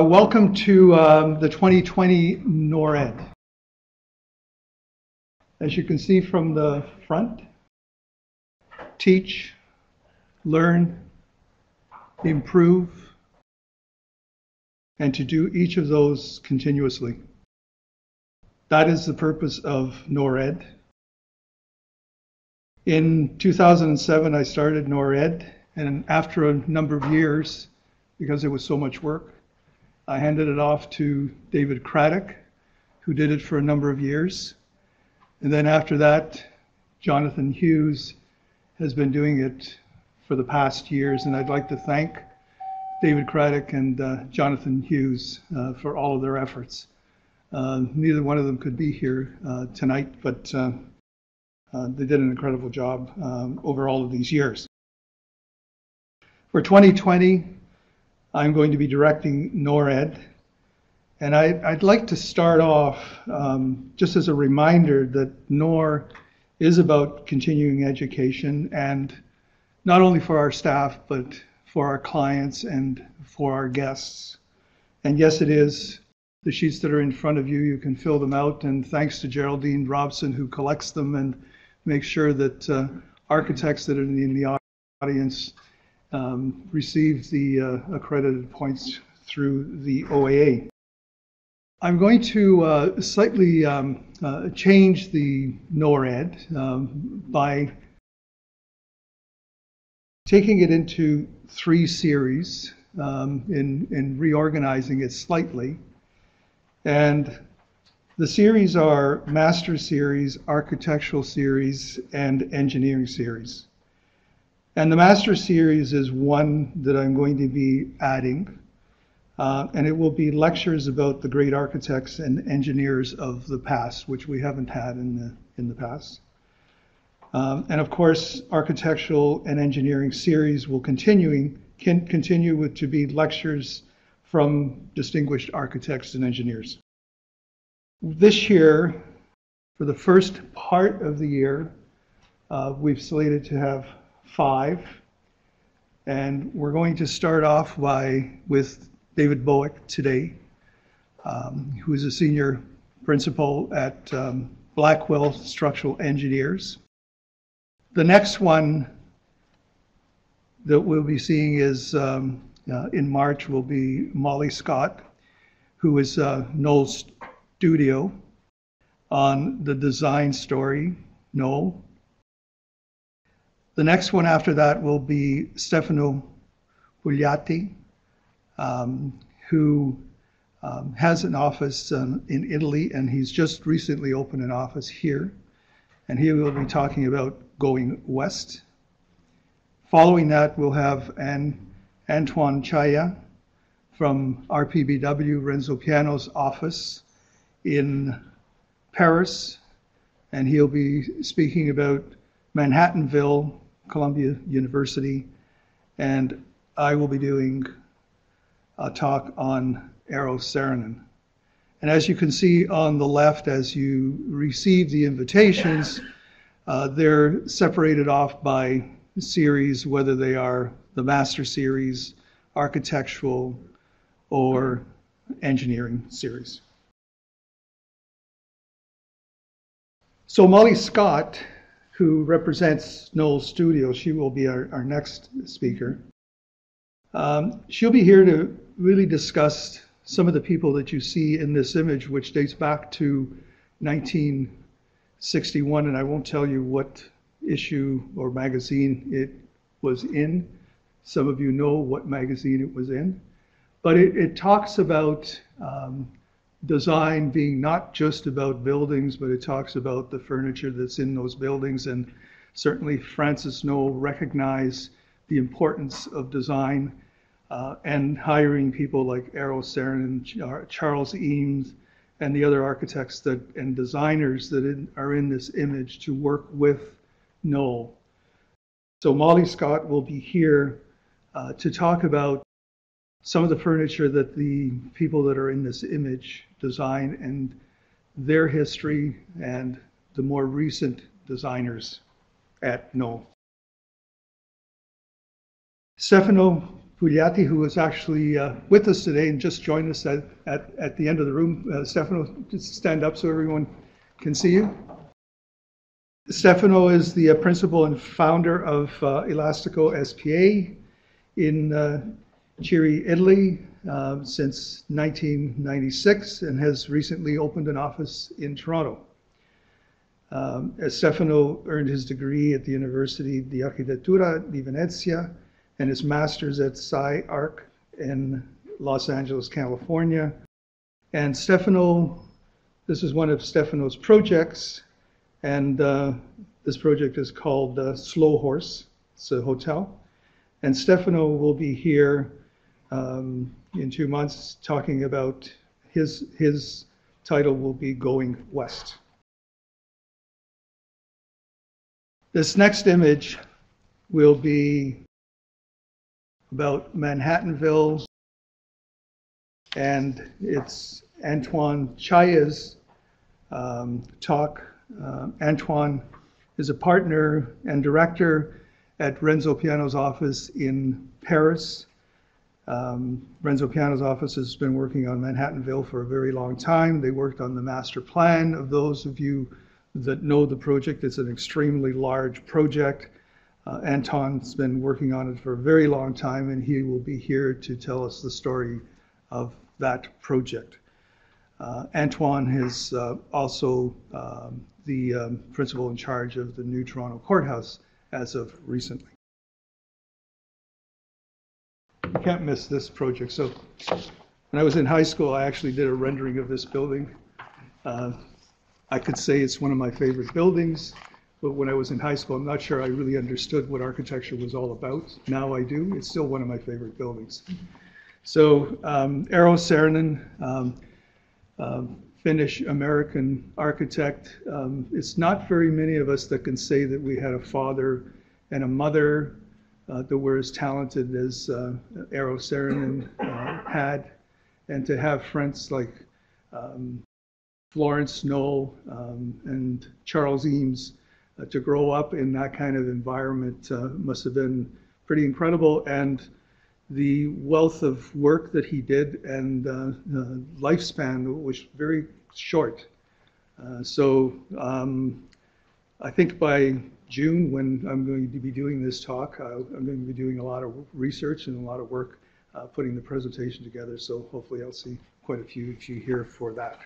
Welcome to um, the 2020 NORR ed. As you can see from the front, teach, learn, improve, and to do each of those continuously. That is the purpose of NORR ed. In 2007, I started NORR ed, and after a number of years, because it was so much work, I handed it off to David Craddock, who did it for a number of years. And then after that, Jonathan Hughes has been doing it for the past years. And I'd like to thank David Craddock and uh, Jonathan Hughes uh, for all of their efforts. Uh, neither one of them could be here uh, tonight, but uh, uh, they did an incredible job um, over all of these years. For 2020, I'm going to be directing NORR ed. And I, would like to start off um, just as a reminder that NORR is about continuing education and not only for our staff, but for our clients and for our guests. And yes, it is. The sheets that are in front of you, you can fill them out. And thanks to Geraldine Robson, who collects them and makes sure that uh, architects that are in the audience um, receive the uh, accredited points through the OAA. I'm going to uh, slightly um, uh, change the NORR ed um, by taking it into three series um, in reorganizing it slightly. And the series are Master Series, Architectural Series, and Engineering Series. And the Master Series is one that I'm going to be adding. Uh, and it will be lectures about the great architects and engineers of the past, which we haven't had in the, in the past. Um, and of course, architectural and engineering series will continuing can continue with, to be lectures from distinguished architects and engineers. This year, for the first part of the year, uh, we've slated to have five. And we're going to start off by with David Bowick today, um, who is a senior principal at um, Blackwell Structural Engineers. The next one that we'll be seeing is um, uh, in March will be Molly Scott, who is uh, Knoll's studio on the design story, Knoll. The next one after that will be Stefano Pujatti, um, who um, has an office um, in Italy, and he's just recently opened an office here. And he will be talking about going west. Following that, we'll have An- Antoine Chaaya from RPBW Renzo Piano's office in Paris, and he'll be speaking about Manhattanville Columbia University, and I will be doing a talk on Eero Saarinen. And as you can see on the left, as you receive the invitations, uh, they're separated off by series, whether they are the master series, architectural, or engineering series. So Molly Scott who represents Knoll Studio. She will be our, our next speaker. Um, she'll be here to really discuss some of the people that you see in this image, which dates back to 1961, and I won't tell you what issue or magazine it was in. Some of you know what magazine it was in. But it, it talks about um, design being not just about buildings, but it talks about the furniture that's in those buildings. And certainly Florence Knoll recognized the importance of design uh, and hiring people like Errol Eero Saarinen, Charles Eames, and the other architects that and designers that in, are in this image to work with Knoll. So Molly Scott will be here uh, to talk about some of the furniture that the people that are in this image design and their history and the more recent designers at Knoll. Stefano Pujatti, who is actually uh, with us today and just joined us at, at, at the end of the room. Uh, Stefano, just stand up so everyone can see you. Stefano is the uh, principal and founder of uh, Elastico SPA in Chieri, Italy, uh, since 1996 and has recently opened an office in Toronto. Um, Stefano earned his degree at the University di Architettura di Venezia and his master's at SCI-Arc in Los Angeles, California. And Stefano, this is one of Stefano's projects, and uh, this project is called uh, Slow Horse. It's a hotel. And Stefano will be here um, in two months talking about his, his title will be Going West. This next image will be about Manhattanville, and it's Antoine Chaaya's um, talk. Uh, Antoine is a partner and director at Renzo Piano's office in Paris. Um, Renzo Piano's office has been working on Manhattanville for a very long time. They worked on the master plan. Of those of you that know the project. It's an extremely large project. Uh, Anton's been working on it for a very long time, and he will be here to tell us the story of that project. Uh, Antoine is uh, also um, the um, principal in charge of the new Toronto courthouse as of recently. You can't miss this project. So, when I was in high school, I actually did a rendering of this building. Uh, I could say it's one of my favorite buildings, but when I was in high school, I'm not sure I really understood what architecture was all about. Now I do. It's still one of my favorite buildings. So um, Eero Saarinen, um, um, Finnish American architect. Um, it's not very many of us that can say that we had a father and a mother uh, that were as talented as uh, Eero Saarinen uh, had, and to have friends like um, Florence Knoll um, and Charles Eames uh, to grow up in that kind of environment uh, must have been pretty incredible. And the wealth of work that he did and uh, lifespan was very short. Uh, so um, I think by June, when I'm going to be doing this talk, I, am going to be doing a lot of research and a lot of work uh, putting the presentation together. So hopefully I'll see quite a few of you here for that.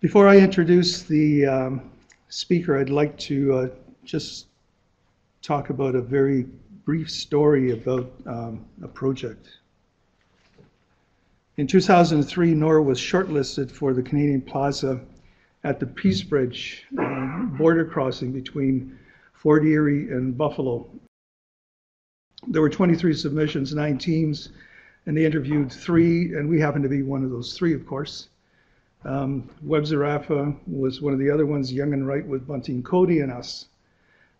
Before I introduce the um, speaker, I'd like to uh, just talk about a very brief story about um, a project. In 2003, NORR was shortlisted for the Canadian Plaza at the Peace Bridge uh, border crossing between Fort Erie and Buffalo. There were 23 submissions, nine teams, and they interviewed three, and we happened to be one of those three, of course. Um, Zarafa was one of the other ones, Young and Wright with Bunting Coady and us.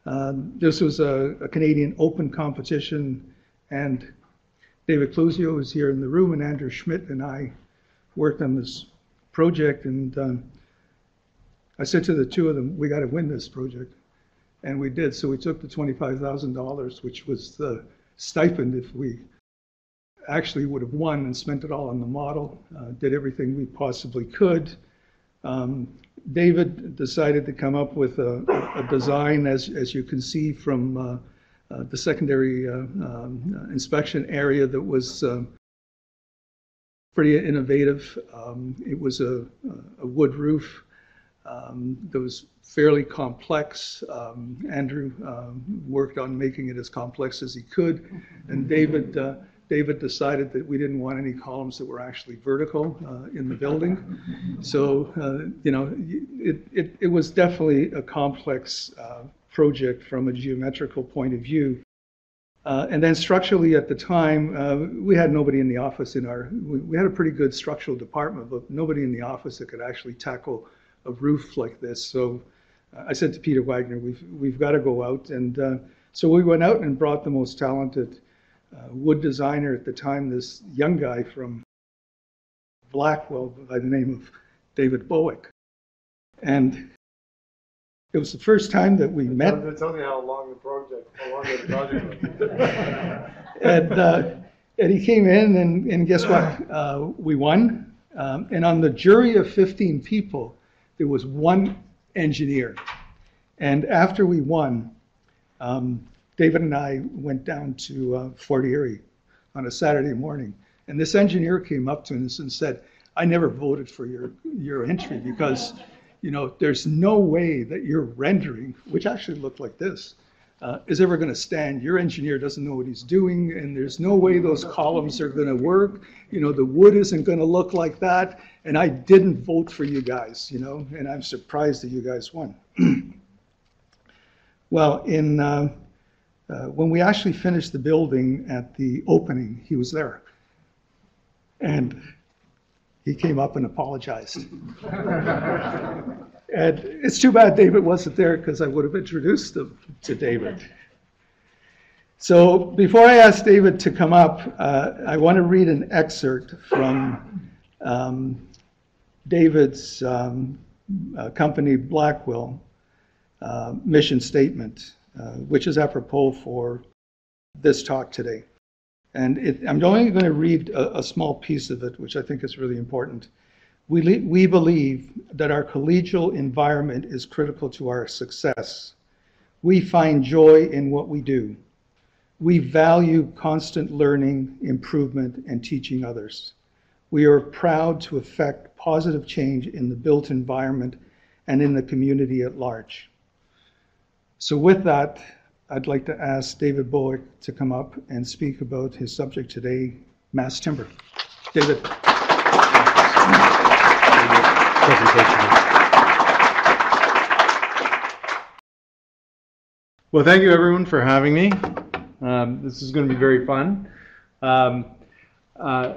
Uh, this was a, a, Canadian open competition, and David Clusio is here in the room, and Andrew Schmidt and I worked on this project. And um, I said to the two of them, "We got to win this project," and we did. So we took the twenty-five thousand dollars, which was the stipend if we actually would have won and spent it all on the model, uh, did everything we possibly could. Um, David decided to come up with a, a design, as, as you can see from uh, uh, the secondary uh, um, inspection area, that was um, pretty innovative. Um, it was a, a wood roof um, was fairly complex. Um, Andrew worked on making it as complex as he could, and David uh, David decided that we didn't want any columns that were actually vertical uh, in the building. So, uh, you know, it, it, it, was definitely a complex uh, project from a geometrical point of view. Uh, and then structurally at the time, uh, we had nobody in the office in our, we, we, had a pretty good structural department, but nobody in the office that could actually tackle a roof like this. So uh, I said to Peter Wagner, we've, we've got to go out. And so we went out and brought the most talented uh, wood designer at the time, this young guy from Blackwell by the name of David Bowick. And it was the first time that we met. Tell me how long the project, how long the project was. and, uh, and he came in, and, and guess what? Uh, we won. Um, and on the jury of 15 people, there was one engineer. And after we won, um, David and I went down to uh, Fort Erie on a Saturday morning. And this engineer came up to us and said, I never voted for your, your entry because, you know, there's no way that your rendering, which actually looked like this, uh, is ever going to stand. Your engineer doesn't know what he's doing, and there's no way those columns are going to work. You know, the wood isn't going to look like that. And I didn't vote for you guys, you know, and I'm surprised that you guys won. well, in uh, uh, when we actually finished the building at the opening, he was there. And he came up and apologized. and it's too bad David wasn't there because I would have introduced him to David. So before I ask David to come up, uh, I want to read an excerpt from um, David's um, uh, company, Blackwell, uh, mission statement. Uh, which is apropos for this talk today. And it, I'm only going to read a, a, small piece of it, which I think is really important. We, we believe that our collegial environment is critical to our success. We find joy in what we do. We value constant learning, improvement, and teaching others. We are proud to effect positive change in the built environment and in the community at large. So with that, I'd like to ask David Bowick to come up and speak about his subject today, mass timber. David. Well, thank you everyone for having me. Um, this is going to be very fun. Um, uh,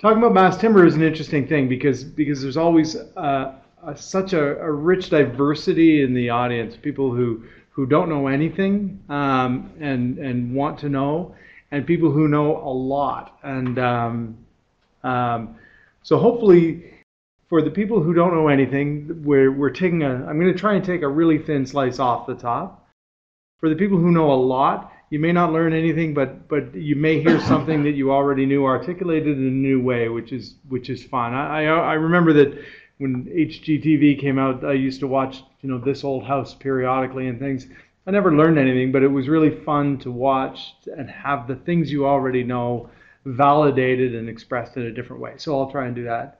talking about mass timber is an interesting thing because because there's always uh, a, such a, a, rich diversity in the audience. People who who don't know anything um, and and want to know, and people who know a lot. And um, um, so hopefully, for the people who don't know anything, we're we're taking a. I'm going to try and take a really thin slice off the top. For the people who know a lot, you may not learn anything, but but you may hear something that you already knew articulated in a new way, which is which is fun. I I, I remember that when HGTV came out, I used to watch, you know, This Old House periodically and things. I never learned anything, but it was really fun to watch and have the things you already know validated and expressed in a different way. So I'll try and do that.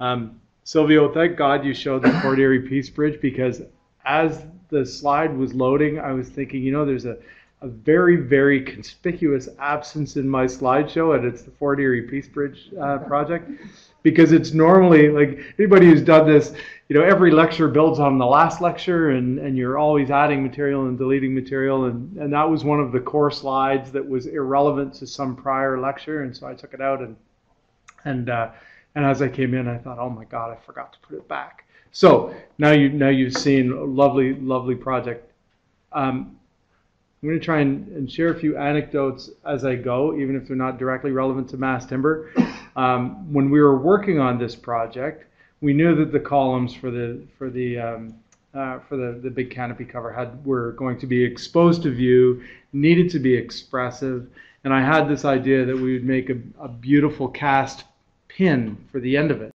Um, Silvio, thank God you showed the Fort Erie Peace Bridge because as the slide was loading, I was thinking, you know, there's a, a very, very conspicuous absence in my slideshow, and it's the Fort Erie Peace Bridge uh, project because it's normally like anybody who's done this, you know, every lecture builds on the last lecture and, and you're always adding material and deleting material. And, and that was one of the core slides that was irrelevant to some prior lecture. And so I took it out and, and, uh, and as I came in, I thought, oh my God, I forgot to put it back. So now you now you've seen a lovely, lovely project. Um, I'm going to try and, and, share a few anecdotes as I go, even if they're not directly relevant to mass timber. Um, when we were working on this project, we knew that the columns for the for the um, uh, for the, the big canopy cover had were going to be exposed to view, needed to be expressive, and I had this idea that we would make a, a beautiful cast pin for the end of it.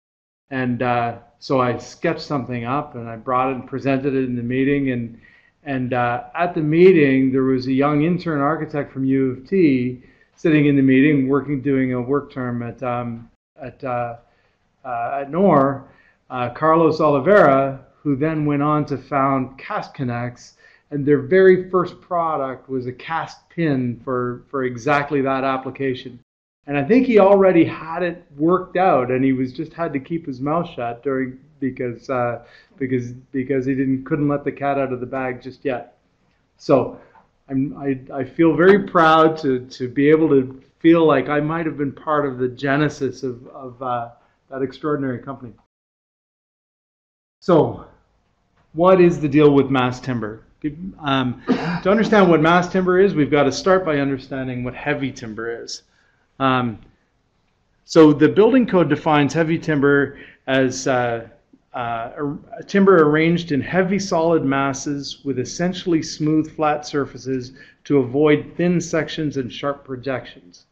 And uh, so I sketched something up and I brought it and presented it in the meeting and and uh, at the meeting, there was a young intern architect from U of T sitting in the meeting, working, doing a work term at um, at uh, uh, at NORR, uh, Carlos Oliveira, who then went on to found Cast Connex, and their very first product was a cast pin for for exactly that application. And I think he already had it worked out, and he was just had to keep his mouth shut during because uh, because because he didn't couldn't let the cat out of the bag just yet. So I'm, I I feel very proud to to be able to feel like I might have been part of the genesis of of uh, that extraordinary company. So, what is the deal with mass timber? Um, to understand what mass timber is, we've got to start by understanding what heavy timber is. Um, so the building code defines heavy timber as uh, uh, timber arranged in heavy solid masses with essentially smooth flat surfaces to avoid thin sections and sharp projections.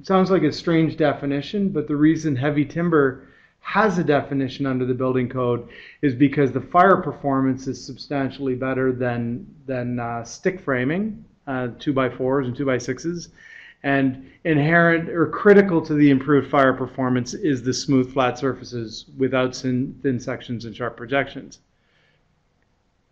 It sounds like a strange definition, but the reason heavy timber has a definition under the building code is because the fire performance is substantially better than than uh, stick framing, uh, two by fours and two by sixes, and inherent or critical to the improved fire performance is the smooth flat surfaces without thin, sections and sharp projections.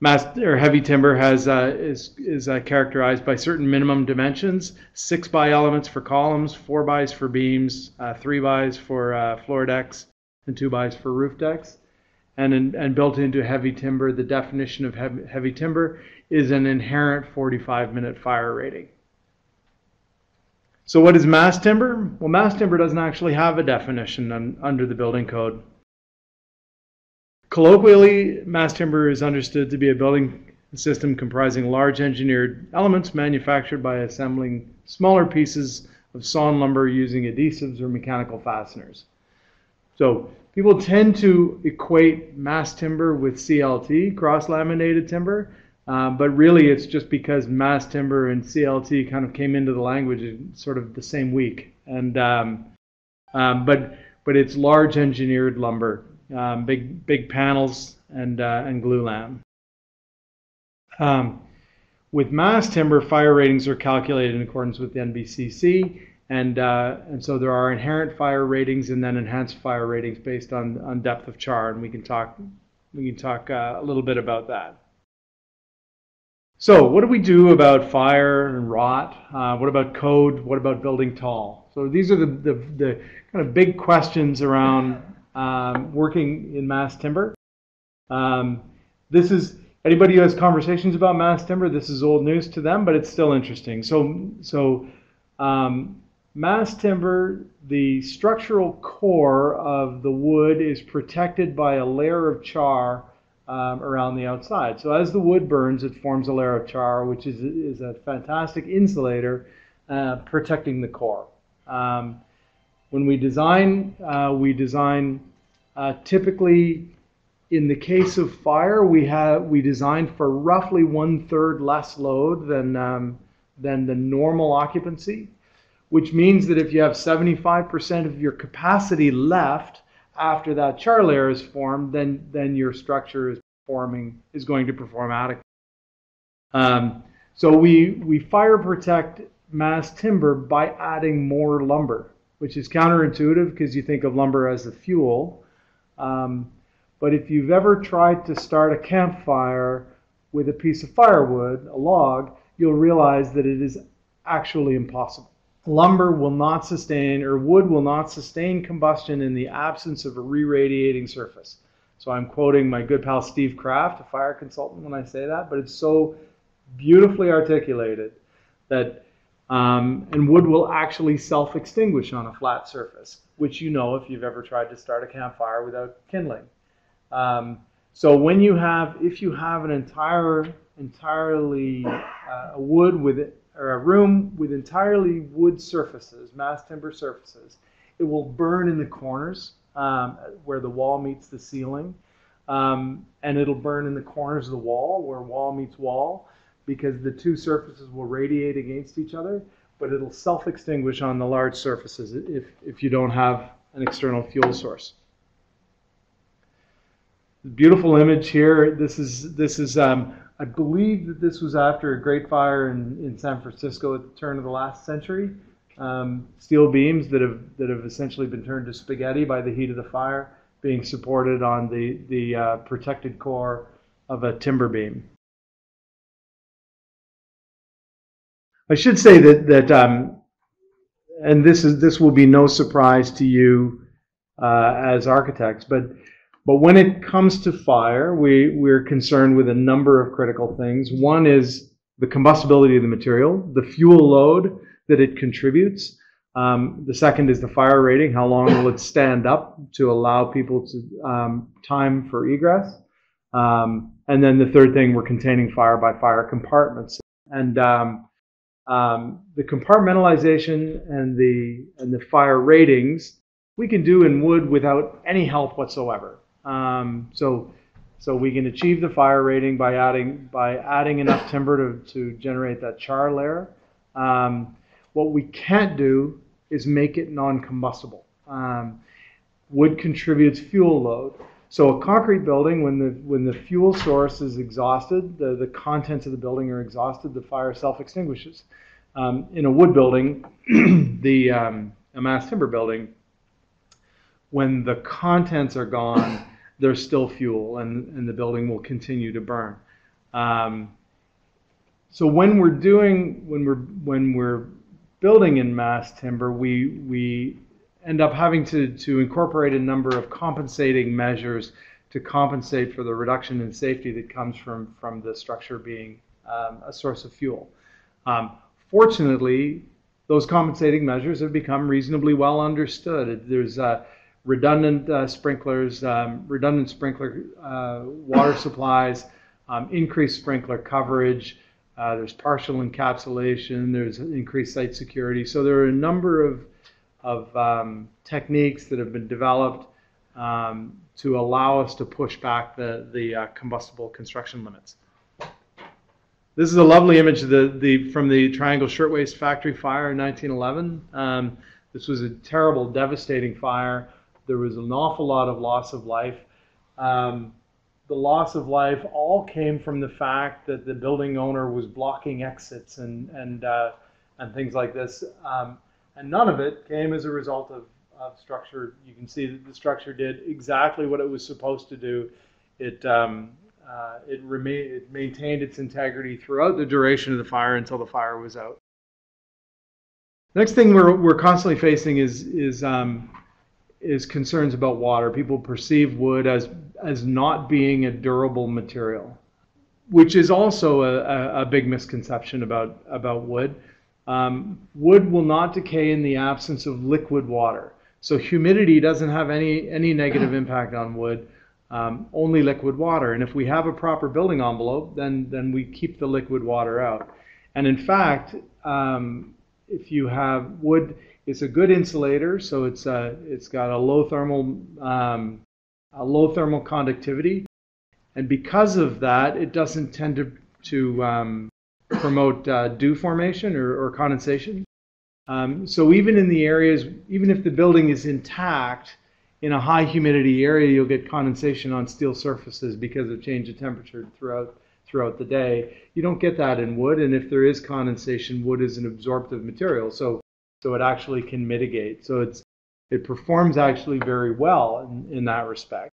Mass or heavy timber has uh, is is uh, characterized by certain minimum dimensions: six by elements for columns, four bys for beams, uh, three bys for uh, floor decks, and two bys for roof decks. And in, and built into heavy timber, the definition of heavy, heavy timber is an inherent 45 minute fire rating. So what is mass timber? Well, mass timber doesn't actually have a definition un, under the building code. Colloquially, mass timber is understood to be a building system comprising large engineered elements manufactured by assembling smaller pieces of sawn lumber using adhesives or mechanical fasteners. So people tend to equate mass timber with CLT, cross laminated timber, uh, but really it's just because mass timber and CLT kind of came into the language in sort of the same week. And um, um, but but it's large engineered lumber, um, big big panels and uh, and glulam. Um, with mass timber, fire ratings are calculated in accordance with the NBCC, and uh, and so there are inherent fire ratings and then enhanced fire ratings based on on depth of char, and we can talk we can talk uh, a little bit about that. So, what do we do about fire and rot? Uh, what about code? What about building tall? So, these are the, the, the kind of big questions around um, working in mass timber. Um, this is anybody who has conversations about mass timber. This is old news to them, but it's still interesting. So, so um, mass timber, the structural core of the wood is protected by a layer of char um, around the outside. So as the wood burns, it forms a layer of char, which is, is a fantastic insulator uh, protecting the core. Um, when we design, uh, we design uh, typically, in the case of fire, we have we design for roughly one third less load than um, than the normal occupancy, which means that if you have 75% of your capacity left, after that char layer is formed, then then your structure is performing is going to perform adequately. Um, so we we fire protect mass timber by adding more lumber, which is counterintuitive because you think of lumber as a fuel. Um, but if you've ever tried to start a campfire with a piece of firewood, a log, you'll realize that it is actually impossible lumber will not sustain, or wood will not sustain combustion in the absence of a re-radiating surface. So I'm quoting my good pal Steve Craft, a fire consultant, when I say that, but it's so beautifully articulated that, um, and wood will actually self-extinguish on a flat surface, which you know if you've ever tried to start a campfire without kindling. Um, so when you have, if you have an entire, entirely uh, wood with it, or a room with entirely wood surfaces, mass timber surfaces, it will burn in the corners um, where the wall meets the ceiling. Um, and it'll burn in the corners of the wall where wall meets wall because the two surfaces will radiate against each other, but it'll self extinguish on the large surfaces if, if you don't have an external fuel source. Beautiful image here. This is this is um, I believe that this was after a great fire in, in San Francisco at the turn of the last century. Um, steel beams that have that have essentially been turned to spaghetti by the heat of the fire, being supported on the the uh, protected core of a timber beam. I should say that that um, and this is this will be no surprise to you uh, as architects, but but when it comes to fire, we, we're concerned with a number of critical things. One is the combustibility of the material, the fuel load that it contributes. Um, the second is the fire rating. How long will it stand up to allow people to um, time for egress? Um, and then the third thing, we're containing fire by fire compartments. And um, um, the compartmentalization and the and the fire ratings we can do in wood without any help whatsoever. Um, so, so we can achieve the fire rating by adding by adding enough timber to, to generate that char layer. Um, what we can't do is make it non-combustible. Um, wood contributes fuel load. So a concrete building, when the when the fuel source is exhausted, the, the contents of the building are exhausted, the fire self-extinguishes. Um, in a wood building, the um, a mass timber building, when the contents are gone, there's still fuel, and, and the building will continue to burn. Um, so when we're doing when we're when we're building in mass timber, we we end up having to to incorporate a number of compensating measures to compensate for the reduction in safety that comes from from the structure being um, a source of fuel. Um, fortunately, those compensating measures have become reasonably well understood. There's uh, redundant uh, sprinklers, um, redundant sprinkler uh, water supplies, um, increased sprinkler coverage. Uh, there's partial encapsulation. There's increased site security. So there are a number of of um, techniques that have been developed um, to allow us to push back the the uh, combustible construction limits. This is a lovely image of the, the from the Triangle Shirtwaist Factory fire in 1911. Um, this was a terrible, devastating fire. There was an awful lot of loss of life. Um, the loss of life all came from the fact that the building owner was blocking exits and and uh, and things like this. Um, and none of it came as a result of, of structure. You can see that the structure did exactly what it was supposed to do. It um, uh, it remained it maintained its integrity throughout the duration of the fire until the fire was out. Next thing we're we're constantly facing is is um, is concerns about water. People perceive wood as as not being a durable material, which is also a, a, big misconception about about wood. Um, wood will not decay in the absence of liquid water. So humidity doesn't have any any negative impact on wood. Um, only liquid water. And if we have a proper building envelope, then then we keep the liquid water out. And in fact, um, if you have wood, it's a good insulator, so it's uh, it's got a low thermal um, a low thermal conductivity, and because of that, it doesn't tend to to um, promote uh, dew formation or, or condensation. Um, so even in the areas, even if the building is intact, in a high humidity area, you'll get condensation on steel surfaces because of change of temperature throughout throughout the day. You don't get that in wood, and if there is condensation, wood is an absorptive material, so so it actually can mitigate. So it's it performs actually very well in, in that respect.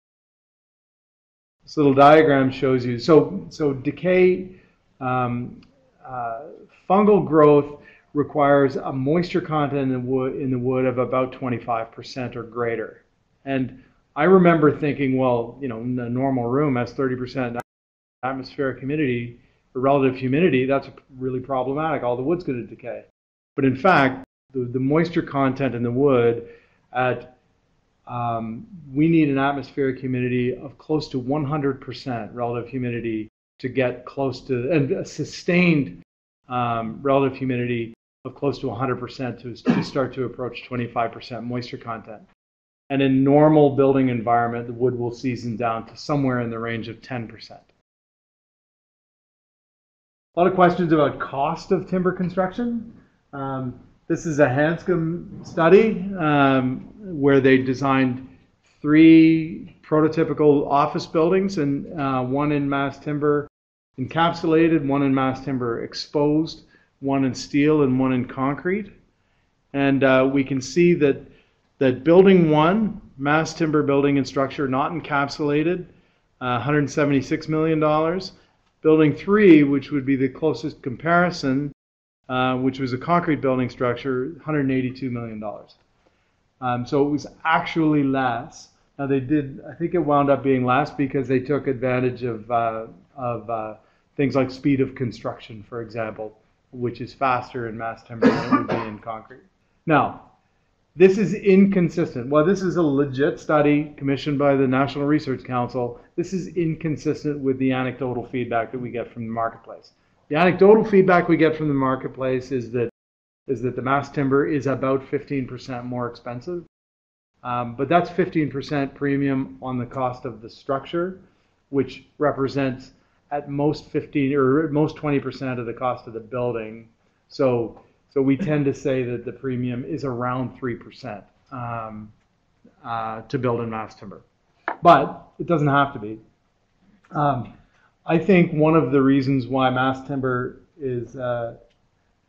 This little diagram shows you. So so decay, um, uh, fungal growth requires a moisture content in the wood in the wood of about 25% or greater. And I remember thinking, well, you know, in a normal room has 30% atmospheric humidity relative humidity. That's really problematic. All the wood's going to decay. But in fact, the, the moisture content in the wood at um, we need an atmospheric humidity of close to 100% relative humidity to get close to and a sustained um, relative humidity of close to 100% to, to start to approach 25% moisture content. And in normal building environment, the wood will season down to somewhere in the range of 10%. A lot of questions about cost of timber construction. Um, this is a Hanscomb study um, where they designed three prototypical office buildings, and uh, one in mass timber encapsulated, one in mass timber exposed, one in steel, and one in concrete. And uh, we can see that that building one, mass timber building and structure, not encapsulated, uh, $176 million. Building three, which would be the closest comparison, uh, which was a concrete building structure, $182 million. Um, so it was actually less. Now they did, I think it wound up being less because they took advantage of, uh, of uh, things like speed of construction, for example, which is faster in mass timber than it would be in concrete. Now, this is inconsistent. Well, this is a legit study commissioned by the National Research Council. This is inconsistent with the anecdotal feedback that we get from the marketplace. The anecdotal feedback we get from the marketplace is that is that the mass timber is about 15% more expensive. Um, but that's 15% premium on the cost of the structure, which represents at most 15 or at most 20% of the cost of the building. So, so we tend to say that the premium is around 3% um, uh, to build in mass timber. But it doesn't have to be. Um, I think one of the reasons why mass timber is uh,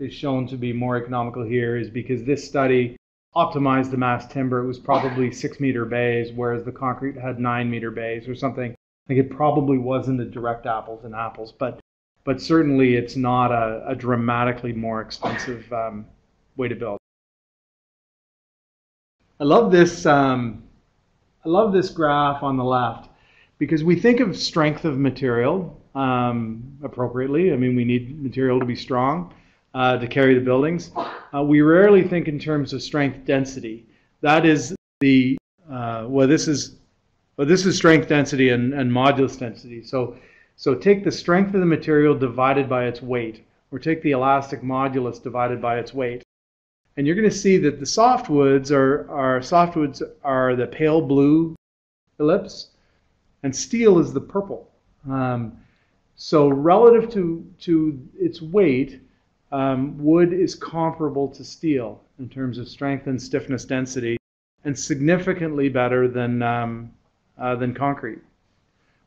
is shown to be more economical here is because this study optimized the mass timber. It was probably six meter bays, whereas the concrete had nine meter bays or something. Like it probably wasn't a direct apples and apples, but but certainly it's not a, a dramatically more expensive um, way to build. I love this. Um, I love this graph on the left because we think of strength of material um, appropriately. I mean, we need material to be strong uh, to carry the buildings. Uh, we rarely think in terms of strength density. That is the uh, well, this is well, this is strength density and, and modulus density. So, so take the strength of the material divided by its weight, or take the elastic modulus divided by its weight. And you're going to see that the softwoods are, are softwoods are the pale blue ellipse, and steel is the purple. Um, so relative to, to its weight, um, wood is comparable to steel in terms of strength and stiffness density, and significantly better than, um, uh, than concrete.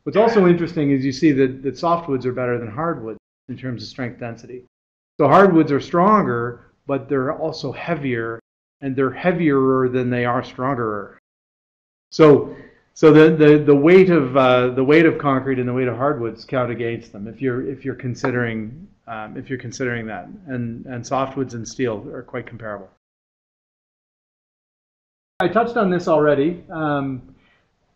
What's also interesting is you see that, that softwoods are better than hardwoods in terms of strength density. So hardwoods are stronger, but they're also heavier, and they're heavier than they are stronger. So so the, the, the weight of uh, the weight of concrete and the weight of hardwoods count against them if you're if you're considering um, if you're considering that and and softwoods and steel are quite comparable. I touched on this already. Um,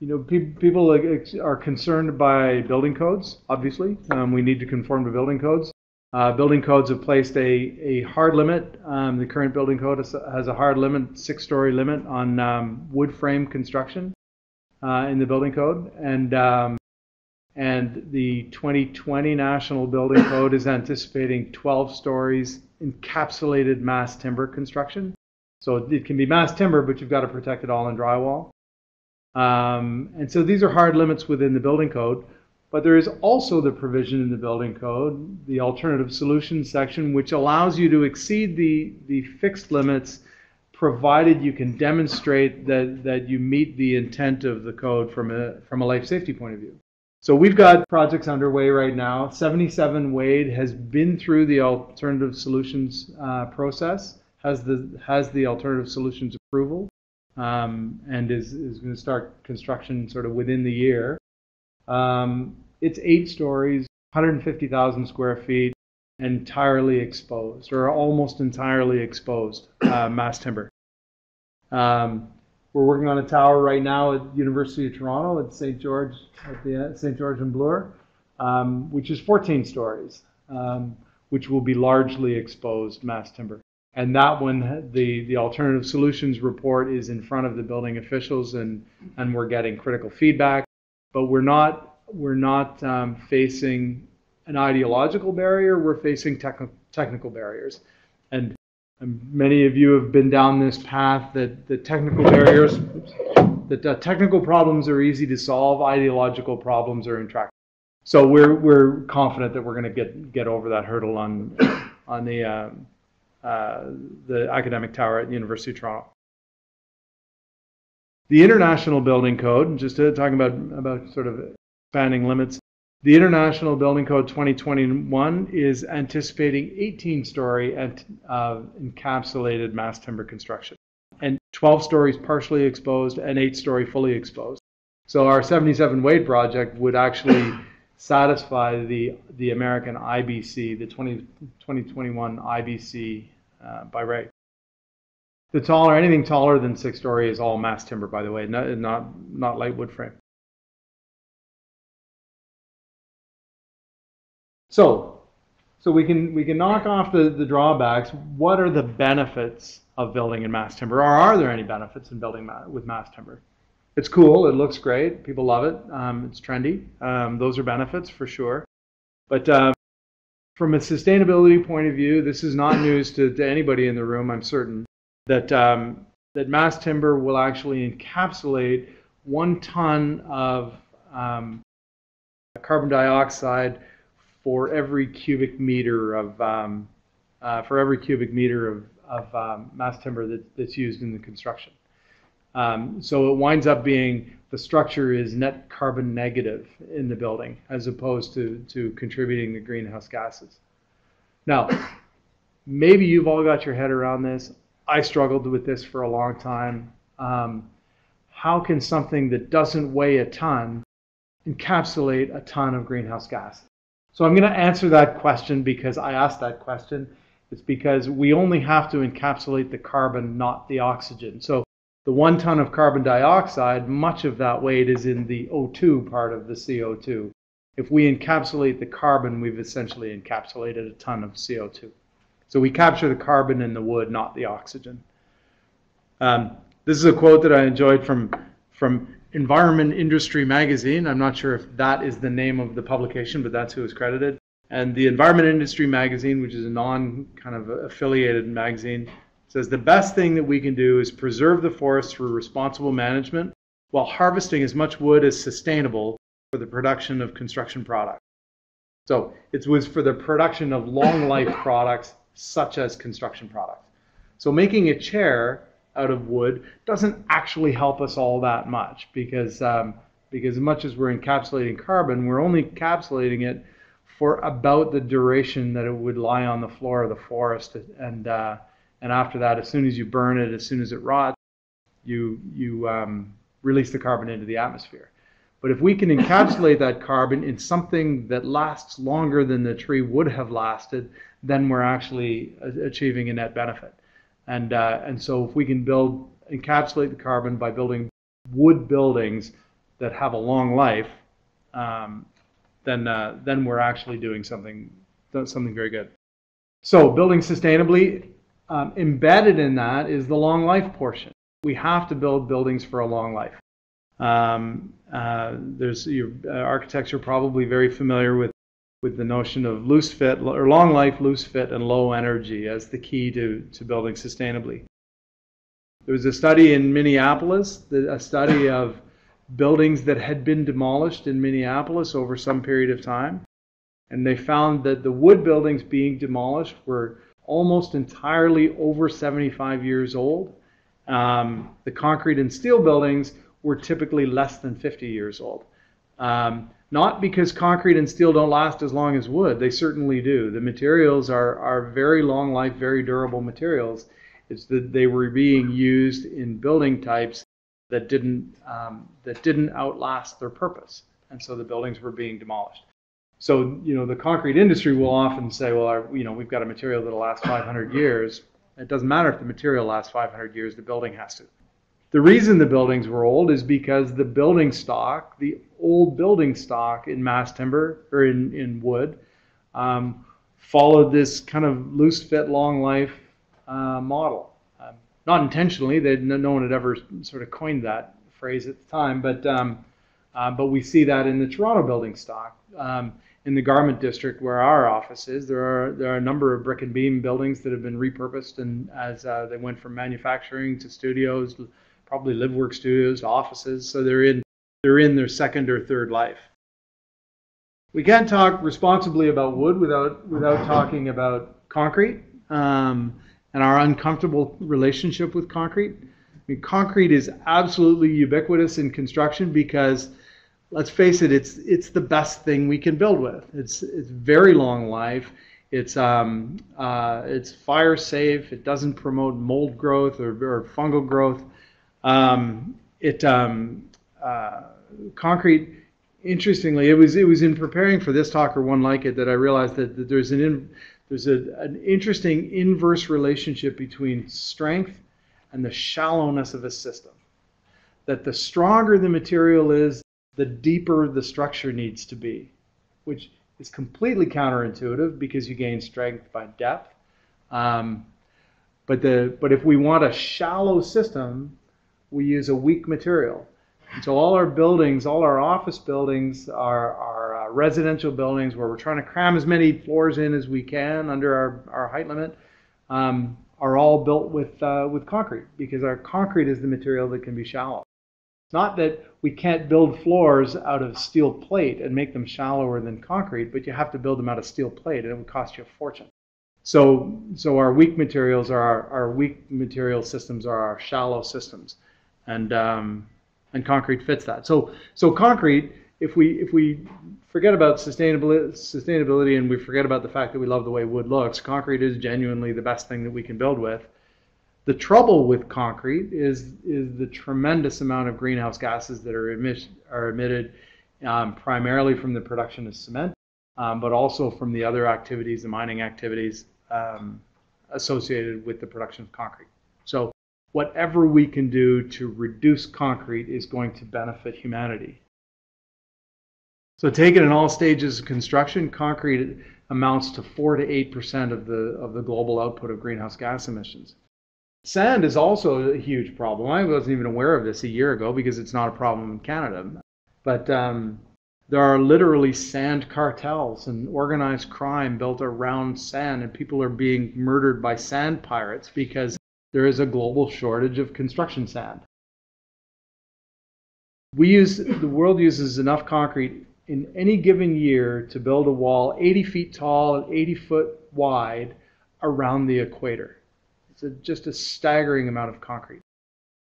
you know, pe- people are concerned by building codes. Obviously, um, we need to conform to building codes. Uh, building codes have placed a, a hard limit. Um, the current building code has a hard limit, six-story limit on um, wood frame construction uh, in the building code, and um, and the 2020 National Building Code is anticipating 12 stories encapsulated mass timber construction. So it can be mass timber, but you've got to protect it all in drywall. Um, and so these are hard limits within the building code. But there is also the provision in the building code, the alternative solutions section, which allows you to exceed the, the fixed limits provided you can demonstrate that, that you meet the intent of the code from a, from a life safety point of view. So we've got projects underway right now. 77 Wade has been through the alternative solutions uh, process, has the, has the alternative solutions approval, um, and is, is going to start construction sort of within the year. Um, it's eight stories, 150,000 square feet, entirely exposed or almost entirely exposed uh, mass timber. Um, we're working on a tower right now at University of Toronto at St. George at the St. George and Bloor, um, which is 14 stories, um, which will be largely exposed mass timber. And that one, the, the alternative solutions report is in front of the building officials, and, and we're getting critical feedback. But we're not we're not um, facing an ideological barrier, we're facing techn- technical barriers. And many of you have been down this path that the technical barriers, that uh, technical problems are easy to solve, ideological problems are intractable. So we're, we're confident that we're going to get, get over that hurdle on, on the, uh, uh, the academic tower at the University of Toronto. The International Building Code, just uh, talking about, about sort of expanding limits, the International Building Code 2021 is anticipating 18 story and, uh, encapsulated mass timber construction, and 12 stories partially exposed and 8 story fully exposed. So our 77 Wade project would actually satisfy the, the American IBC, the 20, 2021 IBC uh, by right. The taller, anything taller than six story is all mass timber, by the way, not, not, not light wood frame. So, so we can we can knock off the, the drawbacks. What are the benefits of building in mass timber, or are there any benefits in building ma- with mass timber? It's cool. It looks great. People love it. Um, it's trendy. Um, those are benefits for sure. But um, from a sustainability point of view, this is not news to, to anybody in the room. I'm certain that um, that mass timber will actually encapsulate one ton of um, carbon dioxide for every cubic meter of um, uh, for every cubic meter of, of um, mass timber that, that's used in the construction. Um, so it winds up being the structure is net carbon negative in the building as opposed to, to contributing to greenhouse gases. Now, maybe you've all got your head around this. I struggled with this for a long time. Um, how can something that doesn't weigh a ton encapsulate a ton of greenhouse gas? So I'm going to answer that question because I asked that question. It's because we only have to encapsulate the carbon, not the oxygen. So the one ton of carbon dioxide, much of that weight is in the O2 part of the CO2. If we encapsulate the carbon, we've essentially encapsulated a ton of CO2. So we capture the carbon in the wood, not the oxygen. Um, this is a quote that I enjoyed from, from Environment Industry Magazine. I'm not sure if that is the name of the publication, but that's who is credited. And the Environment Industry Magazine, which is a non kind of affiliated magazine, says the best thing that we can do is preserve the forest through responsible management while harvesting as much wood as sustainable for the production of construction products. So it was for the production of long life products such as construction products. So making a chair out of wood doesn't actually help us all that much because um, because as much as we're encapsulating carbon, we're only encapsulating it for about the duration that it would lie on the floor of the forest, and uh, and after that, as soon as you burn it, as soon as it rots, you you um, release the carbon into the atmosphere. But if we can encapsulate that carbon in something that lasts longer than the tree would have lasted, then we're actually achieving a net benefit. And, uh, and so if we can build, encapsulate the carbon by building wood buildings that have a long life, um, then, uh, then we're actually doing something, something very good. So building sustainably, um, embedded in that is the long life portion. We have to build buildings for a long life. Um, uh, there's your uh, architects are probably very familiar with with the notion of loose fit or long life, loose fit, and low energy as the key to, to building sustainably. There was a study in Minneapolis, a study of buildings that had been demolished in Minneapolis over some period of time. And they found that the wood buildings being demolished were almost entirely over 75 years old. Um, the concrete and steel buildings were typically less than 50 years old. Um, not because concrete and steel don't last as long as wood, they certainly do. The materials are, are very long life, very durable materials. It's that they were being used in building types that didn't, um, that didn't outlast their purpose. And so the buildings were being demolished. So, you know, the concrete industry will often say, well, our, you know, we've got a material that'll last 500 years. It doesn't matter if the material lasts 500 years, the building has to. The reason the buildings were old is because the building stock, the old building stock in mass timber or in, in wood, um, followed this kind of loose fit, long life uh, model. Um, not intentionally, they, no one had ever sort of coined that phrase at the time, but, um, uh, but we see that in the Toronto building stock. Um, in the garment district where our office is, there are there are a number of brick and beam buildings that have been repurposed and as uh, they went from manufacturing to studios, probably live work studios, offices. So they're in they're in their second or third life. We can't talk responsibly about wood without without talking about concrete um, and our uncomfortable relationship with concrete. I mean, concrete is absolutely ubiquitous in construction because, let's face it, it's it's the best thing we can build with. It's it's very long life. It's um, uh, it's fire safe. It doesn't promote mold growth or, or fungal growth. Um, it um, uh, concrete. Interestingly, it was it was in preparing for this talk or one like it that I realized that, that there's an in, there's a, an interesting inverse relationship between strength and the shallowness of a system. That the stronger the material is, the deeper the structure needs to be, which is completely counterintuitive because you gain strength by depth. Um, but the but if we want a shallow system, we use a weak material. And so all our buildings, all our office buildings, our, our uh, residential buildings, where we're trying to cram as many floors in as we can under our, our height limit, um, are all built with uh, with concrete because our concrete is the material that can be shallow. It's not that we can't build floors out of steel plate and make them shallower than concrete, but you have to build them out of steel plate and it would cost you a fortune. So, so our weak materials are our, our weak material systems are our shallow systems, and um, and concrete fits that. So, so concrete, if we if we forget about sustainability, sustainability, and we forget about the fact that we love the way wood looks, concrete is genuinely the best thing that we can build with. The trouble with concrete is is the tremendous amount of greenhouse gases that are emit, are emitted um, primarily from the production of cement, um, but also from the other activities, the mining activities um, associated with the production of concrete. So whatever we can do to reduce concrete is going to benefit humanity. So taken in all stages of construction, concrete amounts to 4 to 8% of the, of the global output of greenhouse gas emissions. Sand is also a huge problem. I wasn't even aware of this a year ago because it's not a problem in Canada. But um, there are literally sand cartels and organized crime built around sand, and people are being murdered by sand pirates because there is a global shortage of construction sand. We use the world uses enough concrete in any given year to build a wall 80 feet tall and 80 foot wide around the equator. It's a, just a staggering amount of concrete.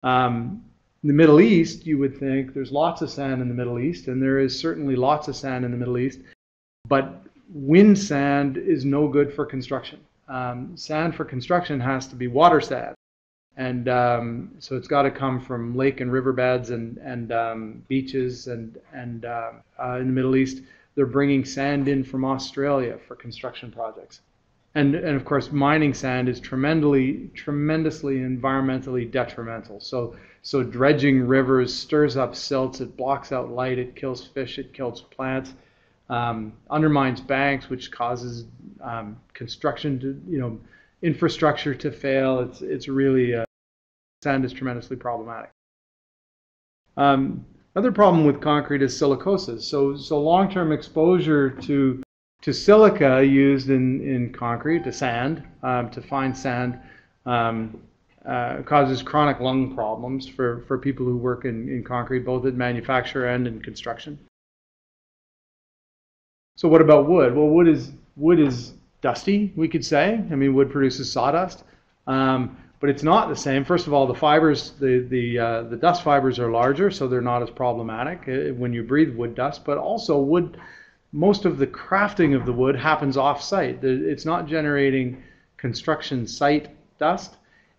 Um, in the Middle East, you would think there's lots of sand in the Middle East, and there is certainly lots of sand in the Middle East, but wind sand is no good for construction. Um, sand for construction has to be water sand. And um, so it's got to come from lake and riverbeds and, and um, beaches. And, and uh, uh, in the Middle East, they're bringing sand in from Australia for construction projects. And, and of course, mining sand is tremendously, tremendously environmentally detrimental. So so dredging rivers stirs up silts, it blocks out light, it kills fish, it kills plants, um, undermines banks, which causes um, construction to, you know, infrastructure to fail. It's, it's really, sand is tremendously problematic. Um, another problem with concrete is silicosis. So, so long-term exposure to, to silica used in, in concrete, to sand, um, to fine sand, um, uh, causes chronic lung problems for, for people who work in, in concrete, both in manufacture and in construction. So what about wood? Well, wood is wood is dusty, we could say. I mean, wood produces sawdust, um, but it's not the same. First of all, the fibers, the the uh, the dust fibers are larger, so they're not as problematic uh, when you breathe wood dust. But also, wood, most of the crafting of the wood happens off-site. It's not generating construction site dust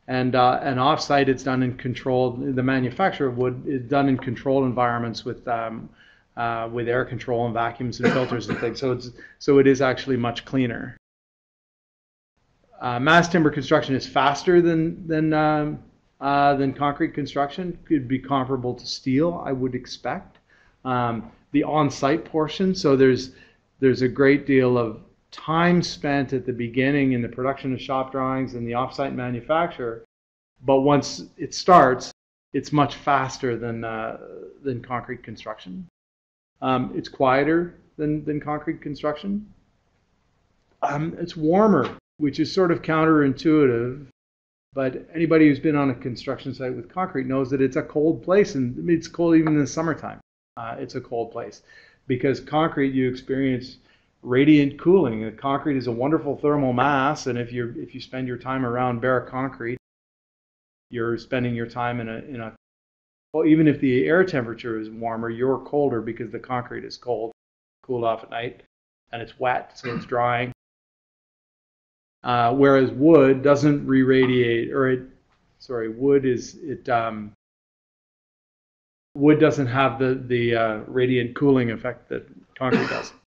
and uh, and offsite it's done in controlled. The manufacture of wood is done in controlled environments with um, uh, with air control and vacuums and filters and things. So it's so it is actually much cleaner. Uh, mass timber construction is faster than than um, uh, than concrete construction. Could be comparable to steel, I would expect. Um, the on-site portion, so there's there's a great deal of time spent at the beginning in the production of shop drawings and the off-site manufacture, but once it starts, it's much faster than uh, than concrete construction. Um, it's quieter than than concrete construction. Um, it's warmer, which is sort of counterintuitive. But anybody who's been on a construction site with concrete knows that it's a cold place, and it's cold even in the summertime. Uh, it's a cold place because concrete you experience radiant cooling. The concrete is a wonderful thermal mass, and if you if you spend your time around bare concrete, you're spending your time in a in a well, even if the air temperature is warmer, you're colder because the concrete is cold, cooled off at night, and it's wet, so it's drying. Uh, whereas wood doesn't re-radiate, or it, sorry, wood is it um, wood doesn't have the the uh, radiant cooling effect that concrete does.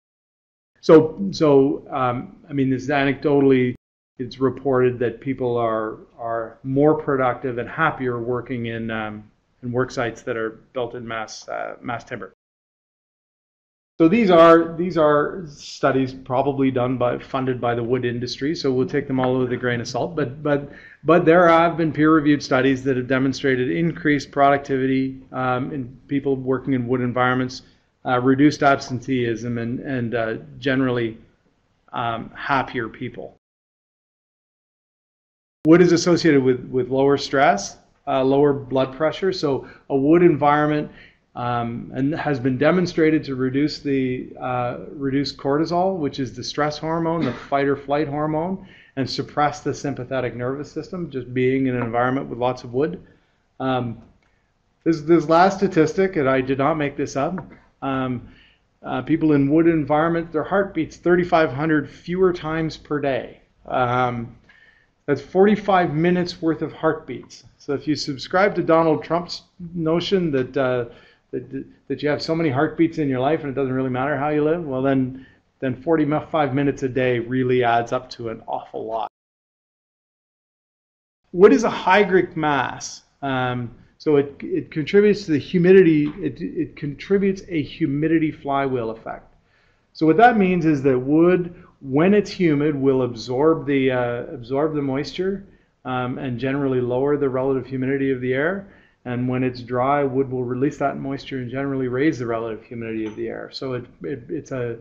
So, so um, I mean, this is anecdotally, it's reported that people are are more productive and happier working in um, in work sites that are built in mass uh, mass timber. So these are these are studies probably done by funded by the wood industry. So we'll take them all with a grain of salt. But but but there have been peer-reviewed studies that have demonstrated increased productivity um, in people working in wood environments uh, reduced absenteeism, and, and uh, generally um, happier people. Wood is associated with, with lower stress, uh, lower blood pressure. So a wood environment um, and has been demonstrated to reduce the uh, reduce cortisol, which is the stress hormone, the fight or flight hormone, and suppress the sympathetic nervous system. Just being in an environment with lots of wood. Um, this this last statistic, and I did not make this up. Um, uh, people in wood environment, their heart beats 3,500 fewer times per day. Um, that's 45 minutes worth of heartbeats. So if you subscribe to Donald Trump's notion that, uh, that that you have so many heartbeats in your life and it doesn't really matter how you live, well then then 45 minutes a day really adds up to an awful lot. What is a hygric mass? Um, so it, it contributes to the humidity, it, it contributes a humidity flywheel effect. So what that means is that wood, when it's humid, will absorb the, uh, absorb the moisture um, and generally lower the relative humidity of the air. And when it's dry, wood will release that moisture and generally raise the relative humidity of the air. So it, it, it's a,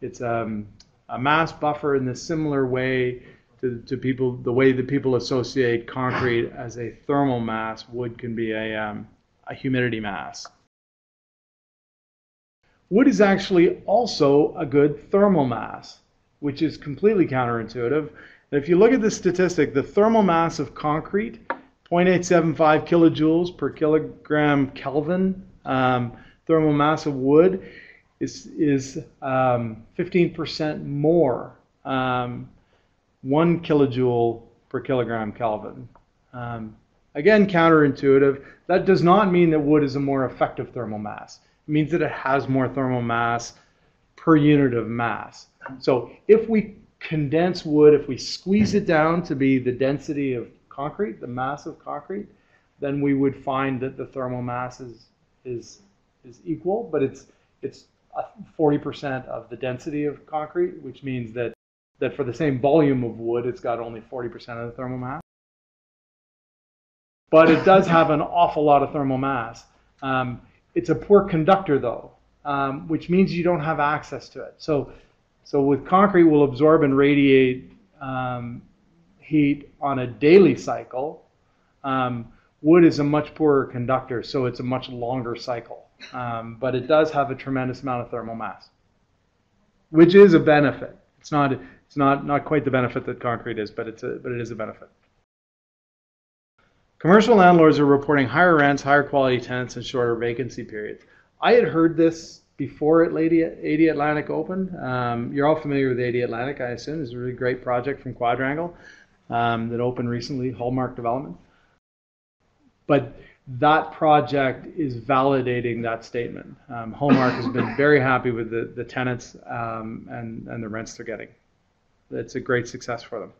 it's um, a mass buffer in the similar way to, to people, the way that people associate concrete as a thermal mass, wood can be a, um, a humidity mass. Wood is actually also a good thermal mass, which is completely counterintuitive. And if you look at the statistic, the thermal mass of concrete, 0.875 kilojoules per kilogram Kelvin. Um, thermal mass of wood is, is um, 15% more um, one kilojoule per kilogram Kelvin. Um, again, counterintuitive. That does not mean that wood is a more effective thermal mass. It means that it has more thermal mass per unit of mass. So if we condense wood, if we squeeze it down to be the density of concrete, the mass of concrete, then we would find that the thermal mass is is, is equal, but it's it's 40% of the density of concrete, which means that that for the same volume of wood, it's got only 40% of the thermal mass. But it does have an awful lot of thermal mass. Um, it's a poor conductor, though, um, which means you don't have access to it. So, so with concrete, we'll absorb and radiate um, heat on a daily cycle. Um, wood is a much poorer conductor, so it's a much longer cycle. Um, but it does have a tremendous amount of thermal mass, which is a benefit. It's not it's not not quite the benefit that concrete is, but it's a but it is a benefit. Commercial landlords are reporting higher rents, higher quality tenants, and shorter vacancy periods. I had heard this before at 80 Atlantic opened. Um, you're all familiar with 80 Atlantic, I assume. It's a really great project from Quadrangle um, that opened recently, Hullmark Development. But that project is validating that statement. Um, Hullmark has been very happy with the, the tenants um, and, and the rents they're getting. It's a great success for them.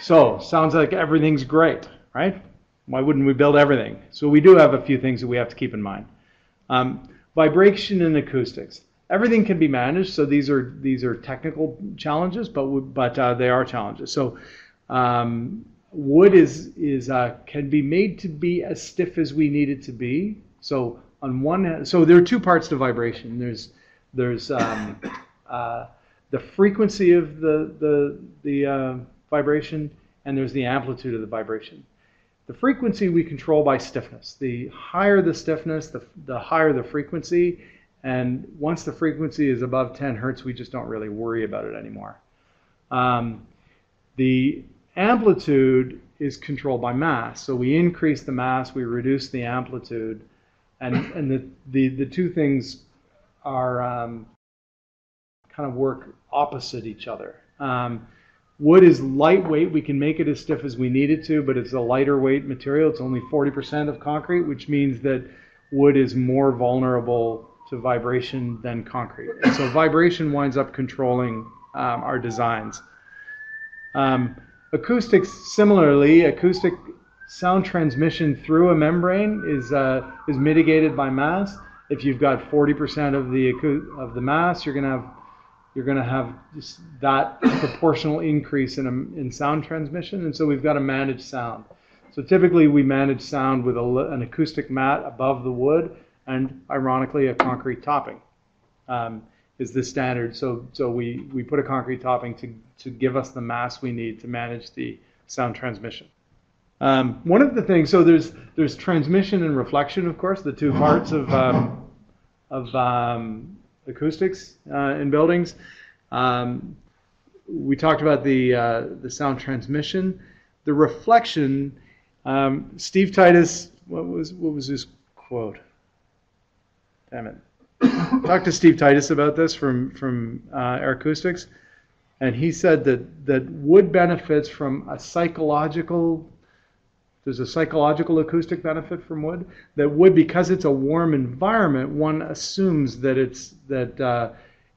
So, sounds like everything's great, right? Why wouldn't we build everything? So, we do have a few things that we have to keep in mind. Um, vibration and acoustics. Everything can be managed, so these are these are technical challenges, but but uh, they are challenges. So, um, wood is is uh, can be made to be as stiff as we need it to be. So on one so there are two parts to vibration. There's there's um, uh, the frequency of the the the uh, vibration, and there's the amplitude of the vibration. The frequency we control by stiffness. The higher the stiffness, the, the higher the frequency. And once the frequency is above 10 hertz, we just don't really worry about it anymore. Um, the amplitude is controlled by mass. So we increase the mass, we reduce the amplitude, and, and the, the, the two things are um, kind of work opposite each other. Um, wood is lightweight. We can make it as stiff as we need it to, but it's a lighter weight material. It's only 40% of concrete, which means that wood is more vulnerable to vibration than concrete. And so vibration winds up controlling um, our designs. Um, acoustics, similarly, acoustic sound transmission through a membrane is, uh, is mitigated by mass. If you've got 40% of the of the mass, you're going to have you're going to have that proportional increase in, a, in sound transmission. And so we've got to manage sound. So typically we manage sound with a, an acoustic mat above the wood and ironically a concrete topping. Um, is the standard. So so we we put a concrete topping to to give us the mass we need to manage the sound transmission. Um, one of the things, so there's there's transmission and reflection, of course, the two parts of um, of um, acoustics uh, in buildings. Um, we talked about the uh, the sound transmission, the reflection. Um, Steve Titus, what was what was his quote? Damn it! Talked to Steve Titus about this from from uh, Aercoustics, and he said that that wood benefits from a psychological there's a psychological acoustic benefit from wood. That wood, because it's a warm environment, one assumes that it's that uh,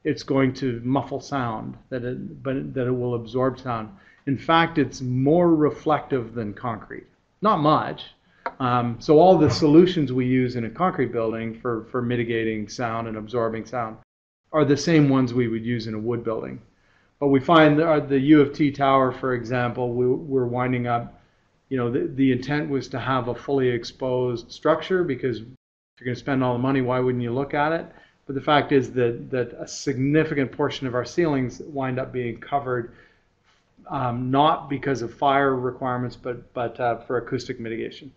it's going to muffle sound, that it, but that it will absorb sound. In fact, it's more reflective than concrete. Not much. Um, so all the solutions we use in a concrete building for, for mitigating sound and absorbing sound are the same ones we would use in a wood building. But we find the U of T tower, for example, we, we're winding up you know, the, the intent was to have a fully exposed structure because if you're going to spend all the money, why wouldn't you look at it? But the fact is that, that a significant portion of our ceilings wind up being covered um, not because of fire requirements, but, but uh, for acoustic mitigation.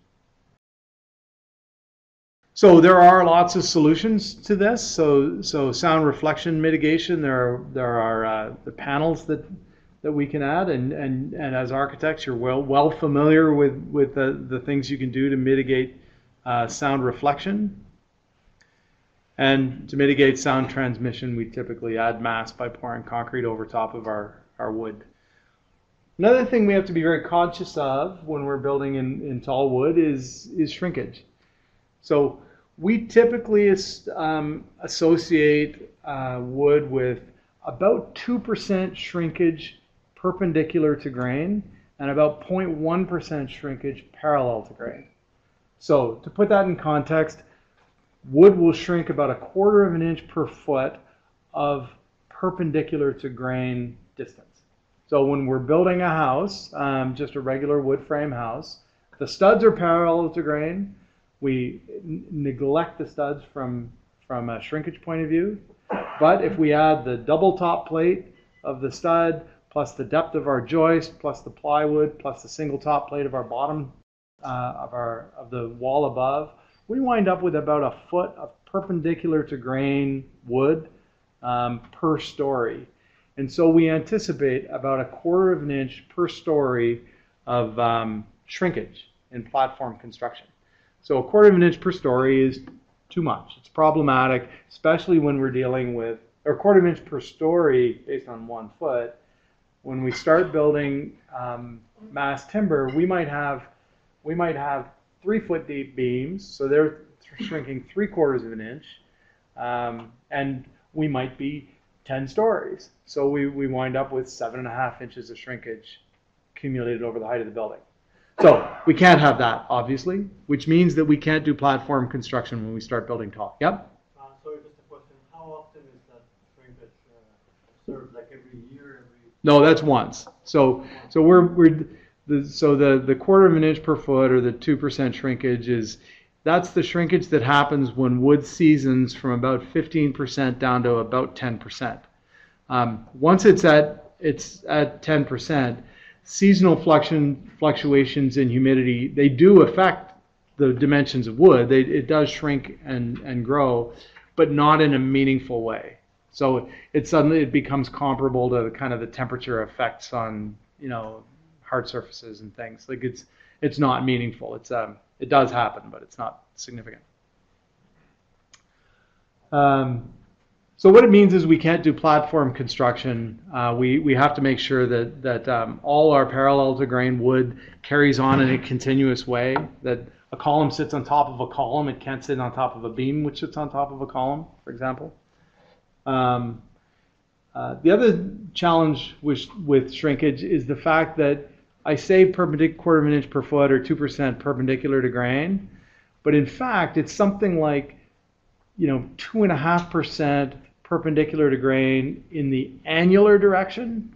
So there are lots of solutions to this. So, so sound reflection mitigation, there are, there are uh, the panels that that we can add. And, and, and as architects, you're well, well familiar with, with the, the things you can do to mitigate uh, sound reflection. And to mitigate sound transmission, we typically add mass by pouring concrete over top of our, our wood. Another thing we have to be very conscious of when we're building in, in tall wood is, is shrinkage. So we typically um, associate uh, wood with about 2% shrinkage perpendicular to grain and about 0.1% shrinkage parallel to grain. So to put that in context, wood will shrink about a quarter of an inch per foot of perpendicular to grain distance. So when we're building a house, um, just a regular wood frame house, the studs are parallel to grain. We n- neglect the studs from, from a shrinkage point of view. But if we add the double top plate of the stud plus the depth of our joist, plus the plywood, plus the single top plate of our bottom uh, of our of the wall above, we wind up with about a foot of perpendicular to grain wood um, per story. And so we anticipate about a quarter of an inch per story of um, shrinkage in platform construction. So a quarter of an inch per story is too much. It's problematic, especially when we're dealing with, or a quarter of an inch per story based on one foot when we start building um, mass timber, we might have we might have three foot deep beams, so they're shrinking three quarters of an inch, um, and we might be 10 stories. So we, we wind up with seven and a half inches of shrinkage accumulated over the height of the building. So we can't have that, obviously, which means that we can't do platform construction when we start building tall. Yep? Uh, sorry, just a question. How often is that shrinkage uh, observed? Like every year, every no, that's once. So so we're we're the, so the the quarter of an inch per foot or the two percent shrinkage is that's the shrinkage that happens when wood seasons from about 15% down to about 10%. Um, once it's at it's at 10%, seasonal fluctuation, fluctuations in humidity they do affect the dimensions of wood. They, it does shrink and, and grow, but not in a meaningful way. So it suddenly it becomes comparable to the kind of the temperature effects on you know hard surfaces and things. Like it's it's not meaningful. It's um it does happen, but it's not significant. Um, so what it means is we can't do platform construction. Uh, we, we have to make sure that, that um, all our parallel to grain wood carries on in a continuous way, that a column sits on top of a column. It can't sit on top of a beam, which sits on top of a column, for example. Um, uh, the other challenge with, with shrinkage is the fact that I say perpendicular quarter of an inch per foot or 2% perpendicular to grain, but in fact, it's something like, you know, 2.5% perpendicular to grain in the annular direction,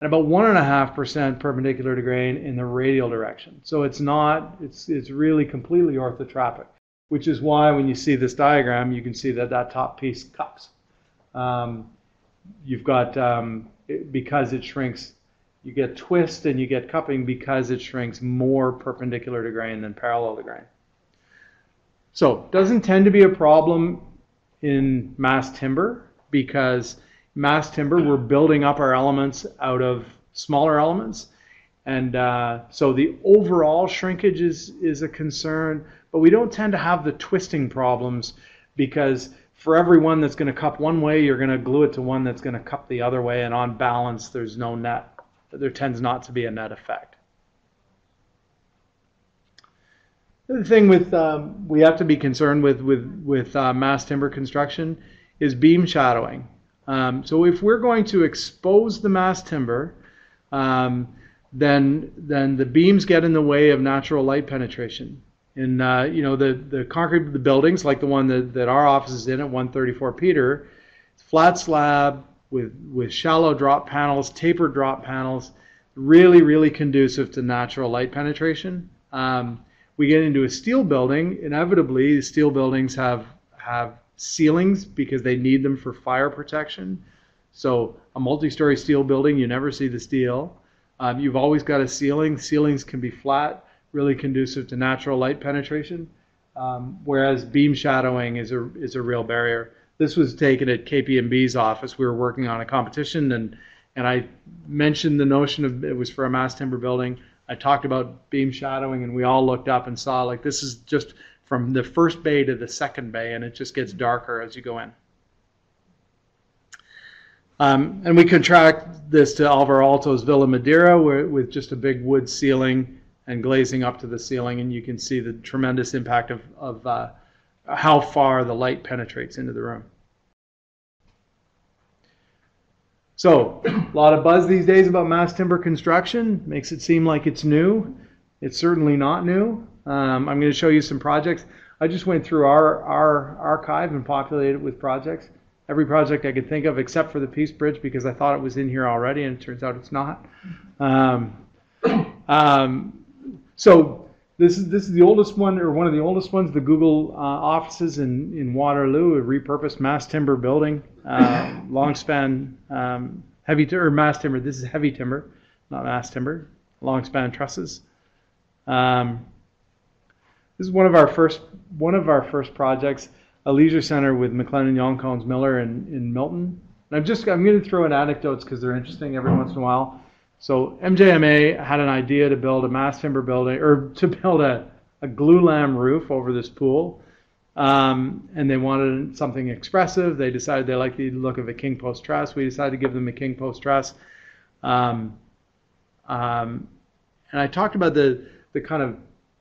and about one and a half percent perpendicular to grain in the radial direction. So it's not it's it's really completely orthotropic, which is why when you see this diagram, you can see that that top piece cups Um, you've got um, it, because it shrinks, you get twist and you get cupping because it shrinks more perpendicular to grain than parallel to grain. So doesn't tend to be a problem in mass timber because mass timber we're building up our elements out of smaller elements, and uh, so the overall shrinkage is is a concern. But we don't tend to have the twisting problems because for every one that's going to cup one way, you're going to glue it to one that's going to cup the other way, and on balance, there's no net. There tends not to be a net effect. The thing with um, we have to be concerned with with with uh, mass timber construction is beam shadowing. Um, so if we're going to expose the mass timber, um, then then the beams get in the way of natural light penetration. And uh, you know the the concrete the buildings like the one that, that our office is in at 134 Peter, flat slab with with shallow drop panels, tapered drop panels, really really conducive to natural light penetration. Um, we get into a steel building, inevitably, steel buildings have have ceilings because they need them for fire protection. So a multi-story steel building, you never see the steel. Um, you've always got a ceiling. Ceilings can be flat, really conducive to natural light penetration. Um, whereas beam shadowing is a is a real barrier. This was taken at KPMB's office. We were working on a competition, and and I mentioned the notion of it was for a mass timber building. I talked about beam shadowing, and we all looked up and saw like this is just from the first bay to the second bay, and it just gets darker as you go in. Um, and we contract this to Alvar Aalto's Villa Mairea where, with just a big wood ceiling and glazing up to the ceiling, and you can see the tremendous impact of, of uh, how far the light penetrates into the room. So, a lot of buzz these days about mass timber construction. Makes it seem like it's new. It's certainly not new. Um, I'm going to show you some projects. I just went through our, our archive and populated it with projects. Every project I could think of except for the Peace Bridge because I thought it was in here already and it turns out it's not. Um, um, so this is this is the oldest one or one of the oldest ones. The Google uh, offices in in Waterloo, a repurposed mass timber building, uh, long span um, heavy t- or mass timber. This is heavy timber, not mass timber. Long span trusses. Um, this is one of our first one of our first projects, a leisure center with MacLennan Jaunkalns Miller in, in Milton. And I'm just I'm going to throw in anecdotes because they're interesting every once in a while. So MJMA had an idea to build a mass timber building or to build a, a glulam roof over this pool. Um, and they wanted something expressive. They decided they liked the look of a king post truss. We decided to give them a king post truss. Um, um, and I talked about the the kind of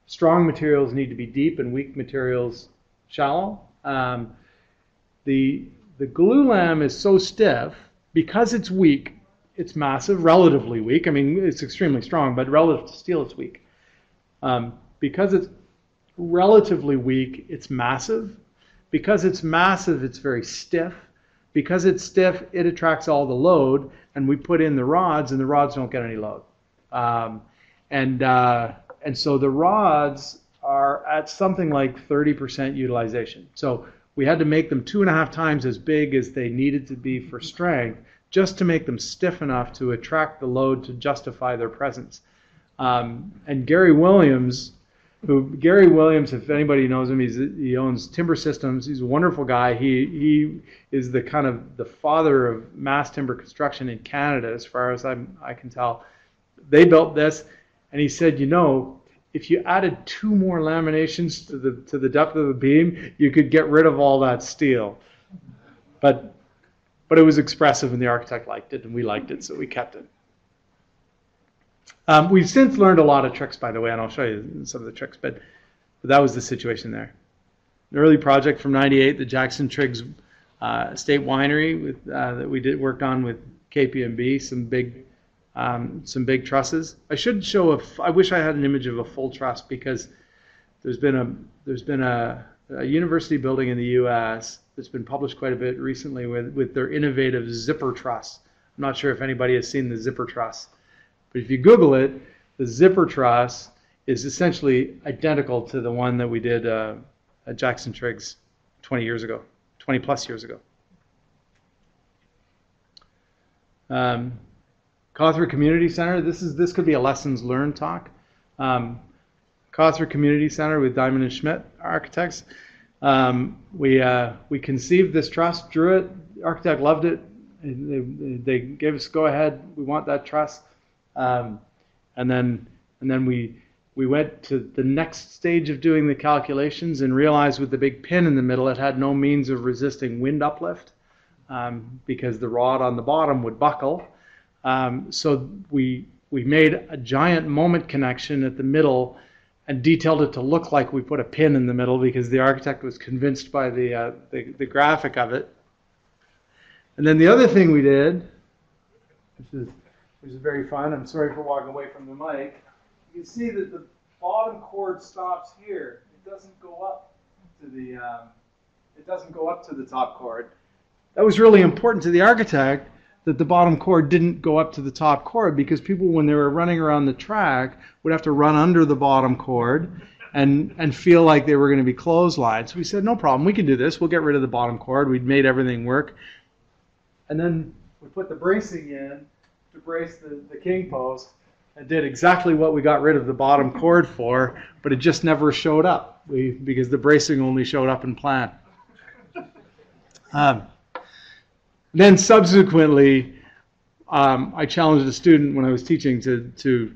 strong materials need to be deep and weak materials shallow. Um, the the glulam is so stiff because it's weak. It's massive, relatively weak. I mean, it's extremely strong, but relative to steel, it's weak. Um, because it's relatively weak, it's massive. Because it's massive, it's very stiff. Because it's stiff, it attracts all the load, and we put in the rods, and the rods don't get any load. Um, and uh, and so the rods are at something like 30% utilization. So we had to make them two and a half times as big as they needed to be for strength just to make them stiff enough to attract the load to justify their presence. Um, and Gary Williams, who Gary Williams, if anybody knows him, he's, he owns Timber Systems. He's a wonderful guy. He he is the kind of the father of mass timber construction in Canada, as far as I'm, I can tell. They built this, and he said, you know, if you added two more laminations to the to the depth of the beam, you could get rid of all that steel. But but it was expressive, and the architect liked it, and we liked it, so we kept it. Um, we've since learned a lot of tricks, by the way, and I'll show you some of the tricks. But, but that was the situation there. An early project from '98, the Jackson Triggs uh, State Winery, with, uh, that we did worked on with KPMB, some big um, some big trusses. I should show a. I wish I had an image of a full truss because there's been a there's been a, a university building in the U.S. that's been published quite a bit recently with with their innovative zipper truss. I'm not sure if anybody has seen the zipper truss, but if you Google it, the zipper truss is essentially identical to the one that we did uh, at Jackson Triggs 20 years ago, 20 plus years ago. Um, Cawthra Community Center. This is this could be a lessons learned talk. Um, Cawthra Community Center with Diamond and Schmitt Architects. Um, we uh, we conceived this truss, drew it. Architect loved it. They, they gave us go ahead. We want that truss. Um, and then and then we we went to the next stage of doing the calculations and realized with the big pin in the middle, it had no means of resisting wind uplift um, because the rod on the bottom would buckle. Um, so we we made a giant moment connection at the middle and detailed it to look like we put a pin in the middle because the architect was convinced by the uh, the, the graphic of it. And then the other thing we did, which is which is very fun. I'm sorry for walking away from the mic. You can see that the bottom chord stops here. It doesn't go up to the um, it doesn't go up to the top chord. That was really important to the architect that the bottom chord didn't go up to the top chord because people when they were running around the track would have to run under the bottom chord and and feel like they were going to be clotheslined. So we said no problem, we can do this. We'll get rid of the bottom chord. We'd made everything work. And then we put the bracing in to brace the, the king post and did exactly what we got rid of the bottom chord for, but it just never showed up we, because the bracing only showed up in plan. Um, then subsequently, um, I challenged a student when I was teaching to to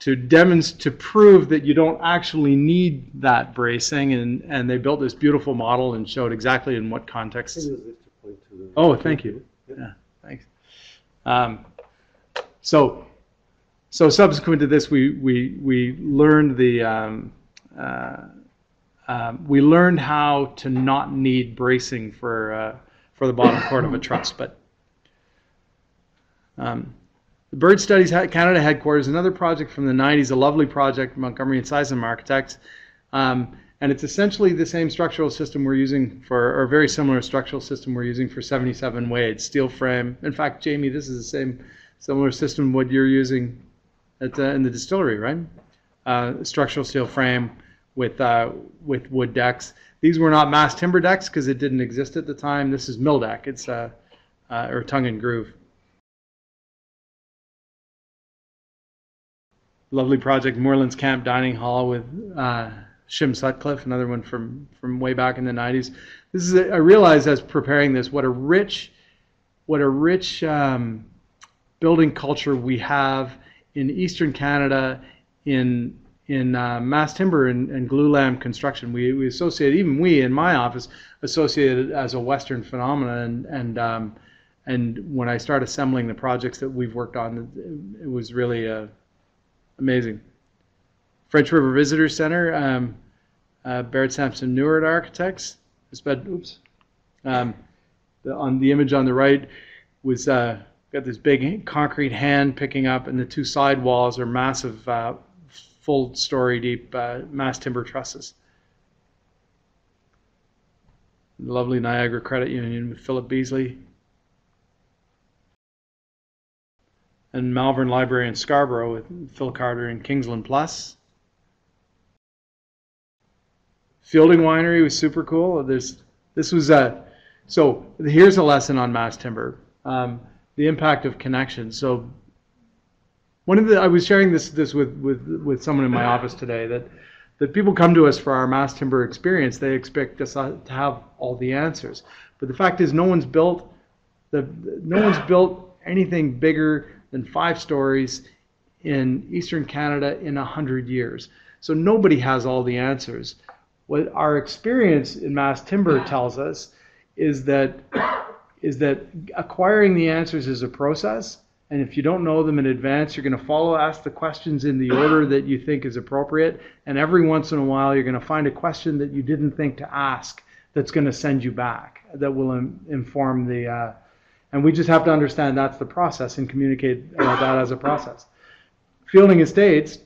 to demonstrate to prove that you don't actually need that bracing, and and they built this beautiful model and showed exactly in what context. Use this to point to the- Oh, thank you. Yeah, thanks. Um, so, so subsequent to this, we we we learned the um, uh, um, we learned how to not need bracing for uh, for the bottom part of a truss. But um, the Bird Studies Canada headquarters, another project from the '90s, a lovely project, from Montgomery and Sisam Architects. Um, and it's essentially the same structural system we're using for, or very similar structural system we're using for 77 Wade, steel frame. In fact, Jamie, this is the same similar system what you're using at the, in the distillery, right? Uh, structural steel frame with uh, with wood decks. These were not mass timber decks because it didn't exist at the time. This is mill deck. It's uh, uh, or tongue and groove. Lovely project, Moorlands Camp Dining Hall with uh, Shim Sutcliffe, another one from from way back in the 90s. This is a, I realized as preparing this what a rich what a rich um, building culture we have in Eastern Canada in in uh, mass timber and, and glulam construction. We, we associate even we in my office associate it as a Western phenomenon and and um, and when I start assembling the projects that we've worked on, it, it was really uh, amazing. French River Visitor Center, um, uh, Baird Sampson Neuert Architects. It's oops. Um, the, on the image on the right was uh, got this big concrete hand picking up, and the two side walls are massive, uh, full story deep uh, mass timber trusses. Lovely Niagara Credit Union with Philip Beesley. And Malvern Library in Scarborough with Phil Carter and Kingsland Plus. Fielding Winery was super cool. There's this was a so here's a lesson on mass timber, um, the impact of connection. So one of the I was sharing this this with with with someone in my office today that that people come to us for our mass timber experience. They expect us to have all the answers, but the fact is no one's built the no one's built anything bigger than five stories in eastern Canada in a hundred years. So nobody has all the answers what our experience in mass timber tells us is that is that acquiring the answers is a process and if you don't know them in advance you're going to follow ask the questions in the order that you think is appropriate and every once in a while you're going to find a question that you didn't think to ask that's going to send you back that will im- inform the uh, and we just have to understand that's the process and communicate uh, that as a process fielding estates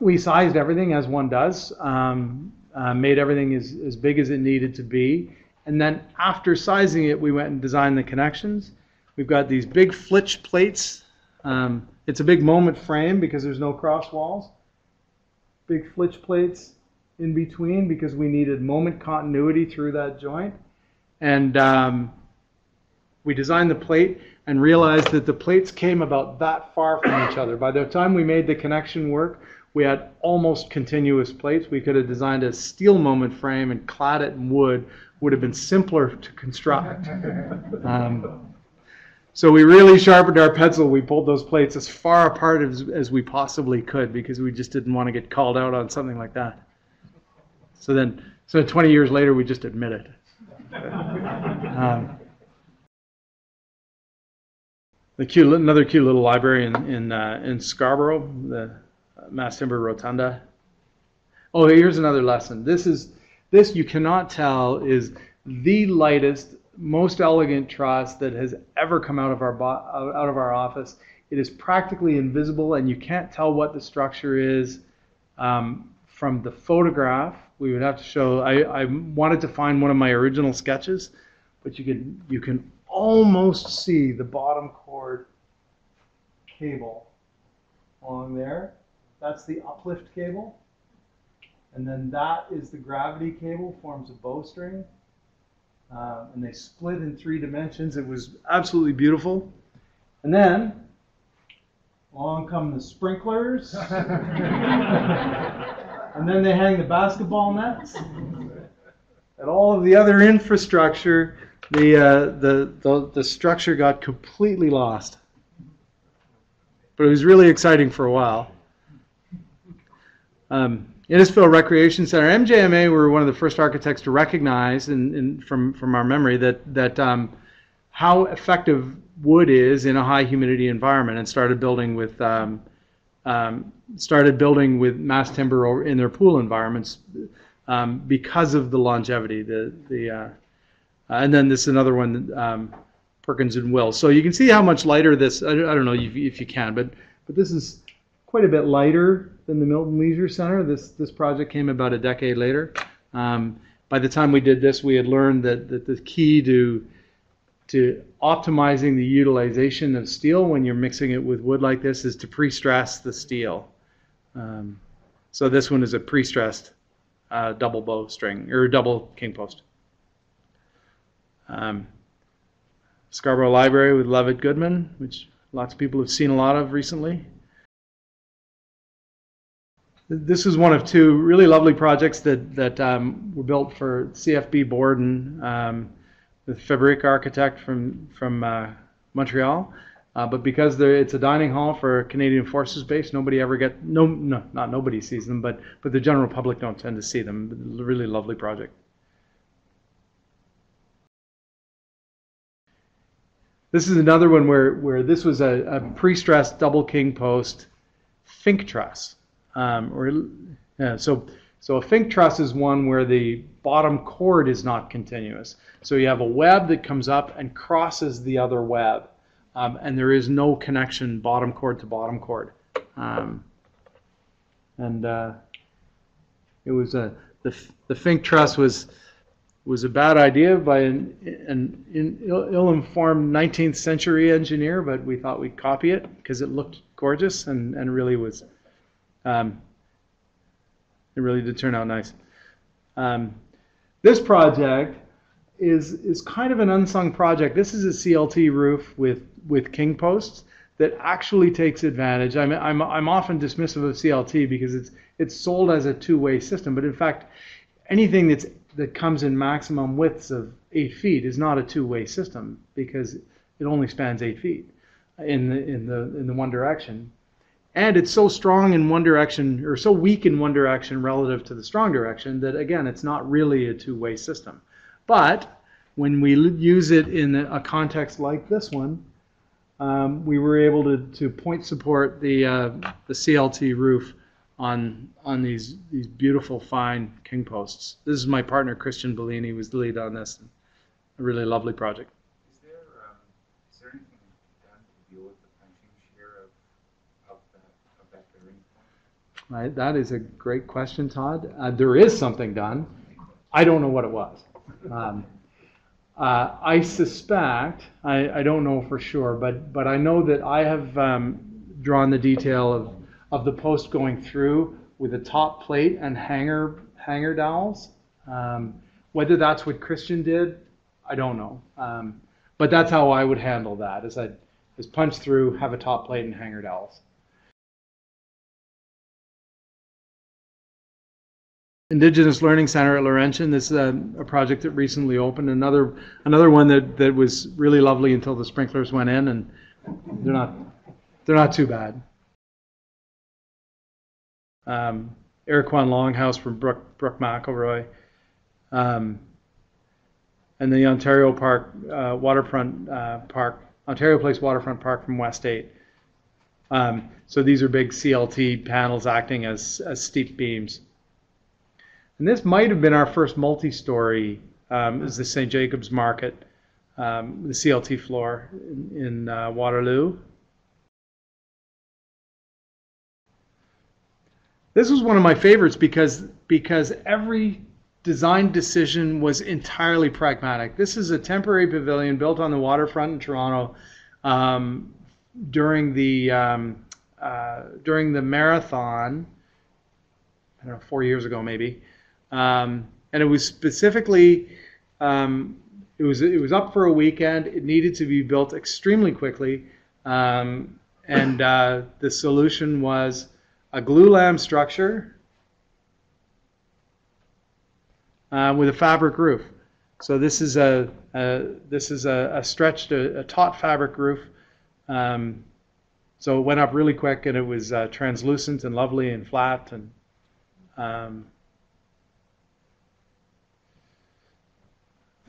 we sized everything as one does um, uh, made everything as, as big as it needed to be. And then after sizing it, we went and designed the connections. We've got these big flitch plates. Um, it's a big moment frame because there's no cross walls. Big flitch plates in between because we needed moment continuity through that joint. And um, we designed the plate. and realized that the plates came about that far from each other. By the time we made the connection work, we had almost continuous plates. We could have designed a steel moment frame and clad it in wood. Would have been simpler to construct. Um, so we really sharpened our pencil. We pulled those plates as far apart as, as we possibly could because we just didn't want to get called out on something like that. So then, so 20 years later, we just admit it. Um, the cute, another cute little library in in, uh, in Scarborough, the Mass Timber Rotunda. Oh, here's another lesson. This is this you cannot tell is the lightest, most elegant truss that has ever come out of our bo- out of our office. It is practically invisible, and you can't tell what the structure is um, from the photograph. We would have to show. I, I wanted to find one of my original sketches, but you can you can almost see the bottom chord cable along there. That's the uplift cable. And then that is the gravity cable, forms a bowstring. Uh, and they split in three dimensions. It was absolutely beautiful. And then along come the sprinklers. and then they hang the basketball nets. And all of the other infrastructure, the, uh, the, the, the structure got completely lost. But it was really exciting for a while. Um, Innisfil Recreation Center, MJMA were one of the first architects to recognize, in, from, from our memory, that, that um, how effective wood is in a high humidity environment and started building with um, um, started building with mass timber in their pool environments um, because of the longevity. The the uh, and then this is another one, um, Perkins and Will. So you can see how much lighter this. I, don't know if if you can, but but this is quite a bit lighter than the Milton Leisure Center. This this project came about a decade later. Um, by the time we did this, we had learned that, that the key to to optimizing the utilization of steel when you're mixing it with wood like this is to pre-stress the steel. Um, so this one is a pre-stressed uh, double bow string or double king post. Um, Scarborough Library with Levitt Goodman, which lots of people have seen a lot of recently. This is one of two really lovely projects that that um, were built for CFB Borden. Um, the Fabric architect from from uh, Montreal. Uh, but because it's a dining hall for Canadian Forces Base, nobody ever get no no not nobody sees them, but but the general public don't tend to see them. Really lovely project. This is another one where where this was a, a pre-stressed double king post Fink truss, um, or yeah, so so a Fink truss is one where the bottom chord is not continuous. So you have a web that comes up and crosses the other web, um, and there is no connection bottom chord to bottom chord. Um, and uh, it was a the the Fink truss was was a bad idea by an, an, an ill-informed 19th century engineer, but we thought we'd copy it because it looked gorgeous and, and really was um, it really did turn out nice. Um, this project is is kind of an unsung project. This is a CLT roof with with king posts that actually takes advantage. I'm I'm I'm often dismissive of CLT because it's it's sold as a two-way system, but in fact, anything that's that comes in maximum widths of eight feet is not a two-way system because it only spans eight feet in the in the in the one direction and it's so strong in one direction or so weak in one direction relative to the strong direction that again it's not really a two-way system. But when we use it in a context like this one um, we were able to, to point support the uh, the CLT roof on on these these beautiful fine king posts. This is my partner Christian Bellini was the lead on this. A really lovely project Right? That is a great question, Todd. Uh, there is something done. I don't know what it was. Um, uh, I suspect, I, I, don't know for sure, but, but I know that I have um, drawn the detail of, of the post going through with a top plate and hanger, hanger dowels. Um, whether that's what Christian did, I don't know. Um, but that's how I would handle that. Is I'd is punch through, have a top plate, and hanger dowels. Indigenous Learning Center at Laurentian. This is a, a, project that recently opened. Another another one that, that was really lovely until the sprinklers went in, and they're not they're not too bad. Um, Iroquois Longhouse from Brook Brooke McElroy. Um, and the Ontario Park uh, Waterfront uh, Park, Ontario Place Waterfront Park from West 8. Um, so these are big CLT panels acting as, as steep beams. And this might have been our first multi-story, um, is the St. Jacobs Market, um, the CLT floor in, in uh, Waterloo. This was one of my favorites because because every design decision was entirely pragmatic. This is a temporary pavilion built on the waterfront in Toronto um, during the um, uh, during the marathon. I don't know, four years ago maybe, um, and it was specifically um, it was it was up for a weekend. It needed to be built extremely quickly, um, and uh, the solution was a glulam structure uh, with a fabric roof. So this is a, a this is a, a stretched, a, a, taut fabric roof. Um, so it went up really quick, and it was uh, translucent and lovely and flat. And um,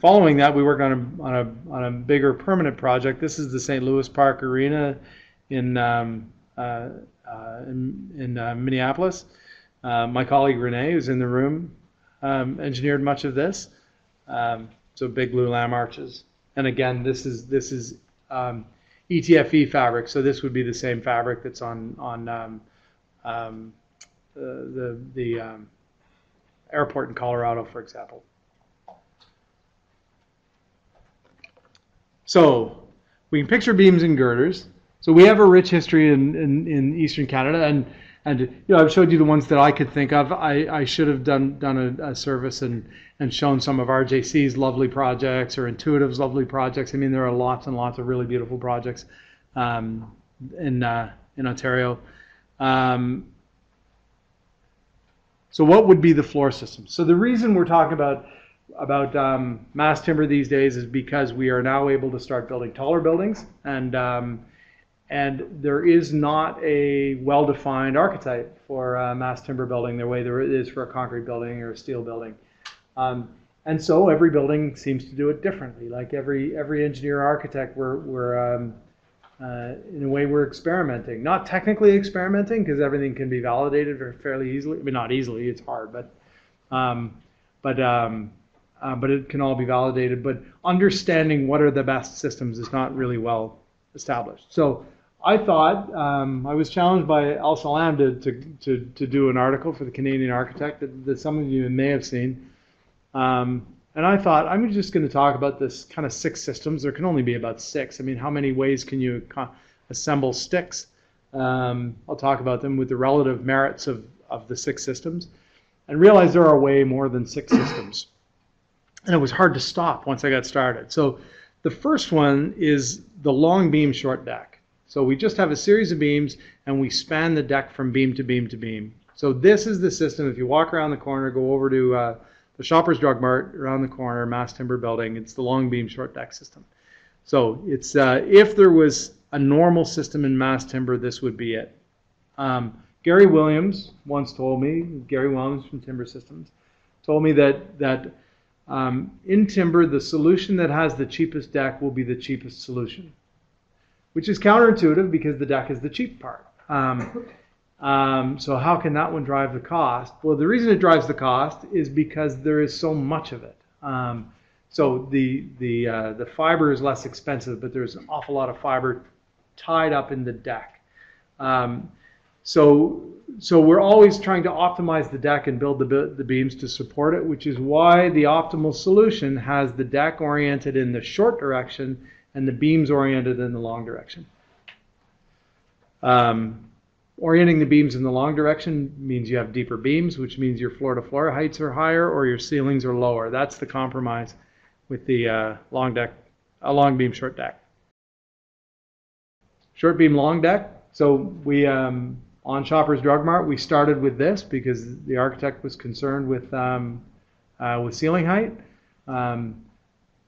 following that, we worked on a, on a on a bigger permanent project. This is the St. Louis Park Arena in um, uh, uh in, in uh, Minneapolis. Uh, my colleague Renee, who's in the room, um, engineered much of this. Um, so big glulam arches. And again, this is this is um, ETFE fabric. So this would be the same fabric that's on on um, um, the the um, airport in Colorado, for example. So we can picture beams and girders. So we have a rich history in, in, in Eastern Canada, and and you know I've showed you the ones that I could think of. I, I should have done done a, a, service and and shown some of RJC's lovely projects or Entuitive's lovely projects. I mean there are lots and lots of really beautiful projects um, in uh, in Ontario. Um, so what would be the floor system? So the reason we're talking about about um, mass timber these days is because we are now able to start building taller buildings and um, and there is not a well-defined archetype for mass timber building the way there is for a concrete building or a steel building. Um, and so every building seems to do it differently. Like every every engineer architect, we're, we're um, uh, in a way we're experimenting. Not technically experimenting because everything can be validated fairly easily. I mean, not easily, it's hard, but um, but um, uh, but it can all be validated. But understanding what are the best systems is not really well established. So I thought um, I was challenged by Elsa Lam to, to, to, to, do an article for the Canadian Architect that, that some of you may have seen. Um, and I thought I'm just going to talk about this kind of six systems. There can only be about six. I mean, how many ways can you assemble sticks? Um, I'll talk about them with the relative merits of, of the six systems and realize there are way more than six systems. And it was hard to stop once I got started. So the first one is the long beam short deck. So we just have a series of beams and we span the deck from beam to beam to beam. So this is the system. If you walk around the corner, go over to uh, the Shoppers Drug Mart around the corner, Mass Timber Building, it's the long beam short deck system. So it's uh, if there was a normal system in mass timber, this would be it. Um, Gary Williams once told me, Gary Williams from Timber Systems, told me that that um, in timber, the solution that has the cheapest deck will be the cheapest solution which is counterintuitive because the deck is the cheap part. Um, um, so how can that one drive the cost? Well, the reason it drives the cost is because there is so much of it. Um, so the the uh, the fiber is less expensive, but there's an awful lot of fiber tied up in the deck. Um, so so we're always trying to optimize the deck and build the the beams to support it, which is why the optimal solution has the deck oriented in the short direction and the beams oriented in the long direction. Um, orienting the beams in the long direction means you have deeper beams, which means your floor to floor heights are higher or your ceilings are lower. That's the compromise with the uh, long deck a long beam short deck. Short beam long deck. So we um, on Shoppers Drug Mart we started with this because the architect was concerned with um, uh, with ceiling height. Um,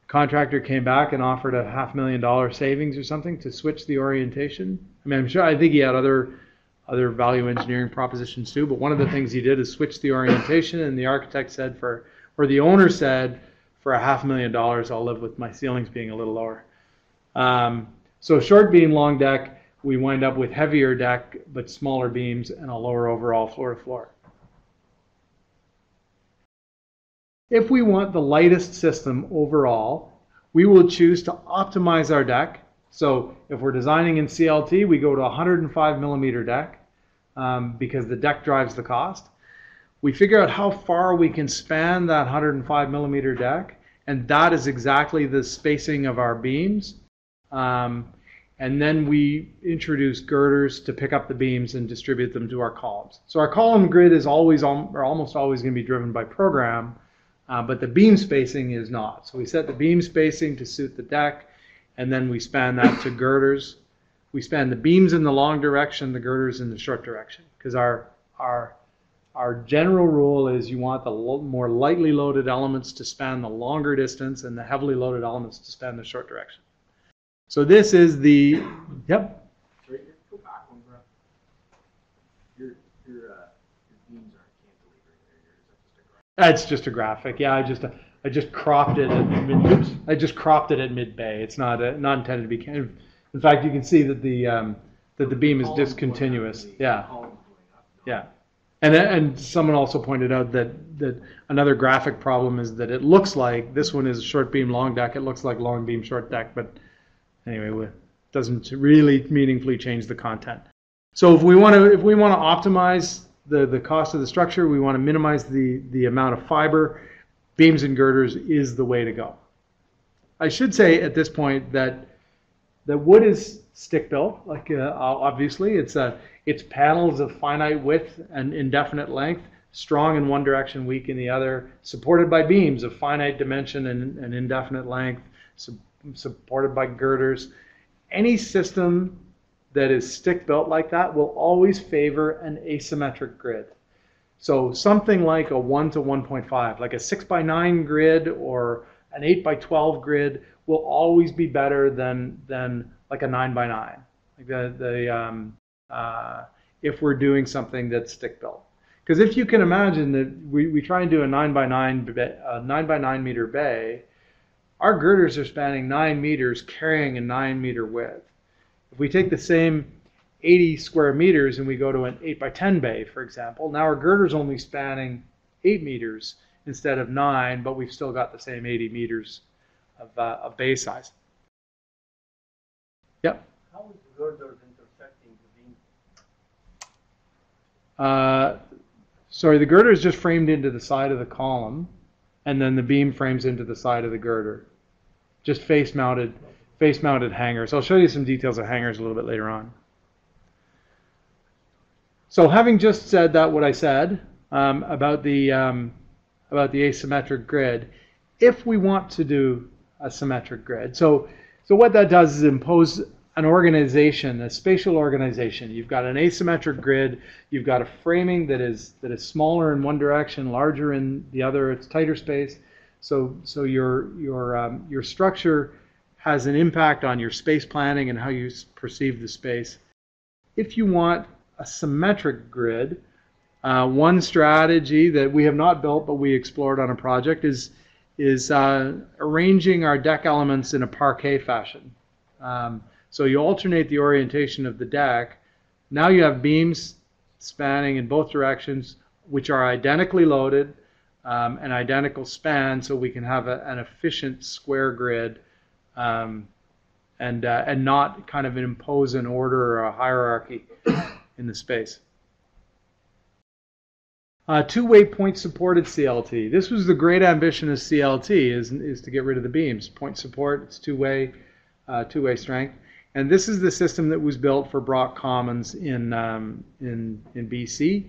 contractor came back and offered a half million dollar savings or something to switch the orientation. I mean, I'm sure I think he had other other value engineering propositions too, but one of the things he did is switch the orientation, and the architect said for or the owner said for a half million dollars I'll live with my ceilings being a little lower. Um, so short beam, long deck, we wind up with heavier deck but smaller beams and a lower overall floor to floor. If we want the lightest system overall, we will choose to optimize our deck. So if we're designing in CLT, we go to 105 millimeter deck um, because the deck drives the cost. We figure out how far we can span that 105 millimeter deck, and that is exactly the spacing of our beams. Um, and then we introduce girders to pick up the beams and distribute them to our columns. So our column grid is always, or almost always going to be driven by program, uh, but the beam spacing is not. So we set the beam spacing to suit the deck, and then we span that to girders. We span the beams in the long direction, the girders in the short direction, because our our our general rule is you want the more lightly loaded elements to span the longer distance, and the heavily loaded elements to span the short direction. So this is the yep. Sorry, go back one breath. Your, your, uh, your beams aren't cantilevering there, yours, that's just a grind. That's just a graphic. Yeah, I just I just cropped it at mid. I just cropped it at mid bay. It's not uh not intended to be. In fact, you can see that the um, that the beam is Columns going up, discontinuous. Yeah, columns going up, no. yeah. And and someone also pointed out that that another graphic problem is that it looks like this one is short beam long deck. It looks like long beam short deck, but anyway, it doesn't really meaningfully change the content. So if we want to if we want to optimize the the cost of the structure, we want to minimize the the amount of fiber. Beams and girders is the way to go. I should say at this point that the wood is stick built. Like uh, obviously, it's a it's panels of finite width and indefinite length, strong in one direction, weak in the other, supported by beams of finite dimension and, and indefinite length, su- supported by girders. Any system that is stick built like that will always favor an asymmetric grid. So something like a 1 to 1.5, like a 6 by 9 grid or an 8 by 12 grid will always be better than than like a 9 by 9. Like the, the um, uh, if we're doing something that's stick built. Because if you can imagine that we, we try and do a 9 by 9 a 9 by 9 meter bay, our girders are spanning 9 meters carrying a 9 meter width. If we take the same 80 square meters and we go to an 8 by 10 bay, for example, now our girder's only spanning 8 meters instead of 9, but we've still got the same 80 meters of, uh, of bay size. Yep. How is the girders intersecting the beam? Uh, sorry, the girder is just framed into the side of the column, and then the beam frames into the side of the girder. Just face mounted, face mounted hangers. I'll show you some details of hangers a little bit later on. So, having just said that, what I said um, about the um, about the asymmetric grid, if we want to do a symmetric grid, so so what that does is impose an organization, a spatial organization. You've got an asymmetric grid. You've got a framing that is that is smaller in one direction, larger in the other. It's tighter space. So so your your um, your structure has an impact on your space planning and how you perceive the space. If you want a symmetric grid, uh, one strategy that we have not built but we explored on a project is is uh, arranging our deck elements in a parquet fashion. Um, so you alternate the orientation of the deck. Now you have beams spanning in both directions, which are identically loaded um, and identical span, so we can have a, an efficient square grid um, and uh, and not kind of impose an order or a hierarchy in the space. Uh, two-way point supported CLT. This was the great ambition of CLT is, is to get rid of the beams. Point support, it's two-way, uh, two-way strength. And this is the system that was built for Brock Commons in, um, in, in BC.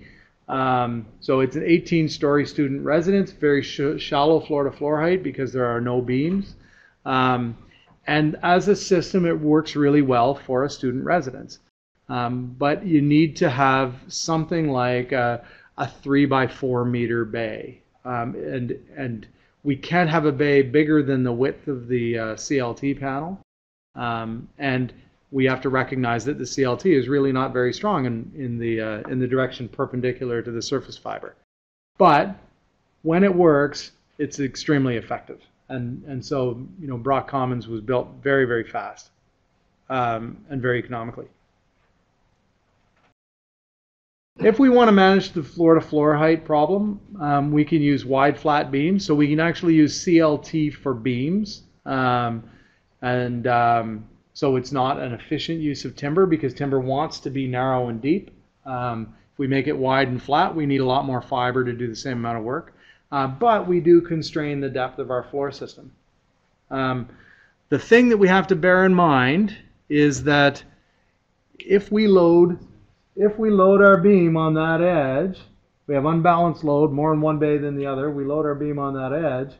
Um, so it's an 18-story student residence, very sh- shallow floor-to-floor height because there are no beams. Um, and as a system, it works really well for a student residence. Um, but you need to have something like a, a three by four meter bay, um, and and we can't have a bay bigger than the width of the uh, CLT panel, um, and we have to recognize that the CLT is really not very strong in in the uh, in the direction perpendicular to the surface fiber, but when it works, it's extremely effective, and and so you know Brock Commons was built very very fast, um, and very economically. If we want to manage the floor to floor height problem, um, we can use wide flat beams. So we can actually use CLT for beams. Um, and um, so it's not an efficient use of timber because timber wants to be narrow and deep. Um, if we make it wide and flat, we need a lot more fiber to do the same amount of work. Uh, but we do constrain the depth of our floor system. Um, the thing that we have to bear in mind is that if we load if we load our beam on that edge, we have unbalanced load, more in one bay than the other. We load our beam on that edge,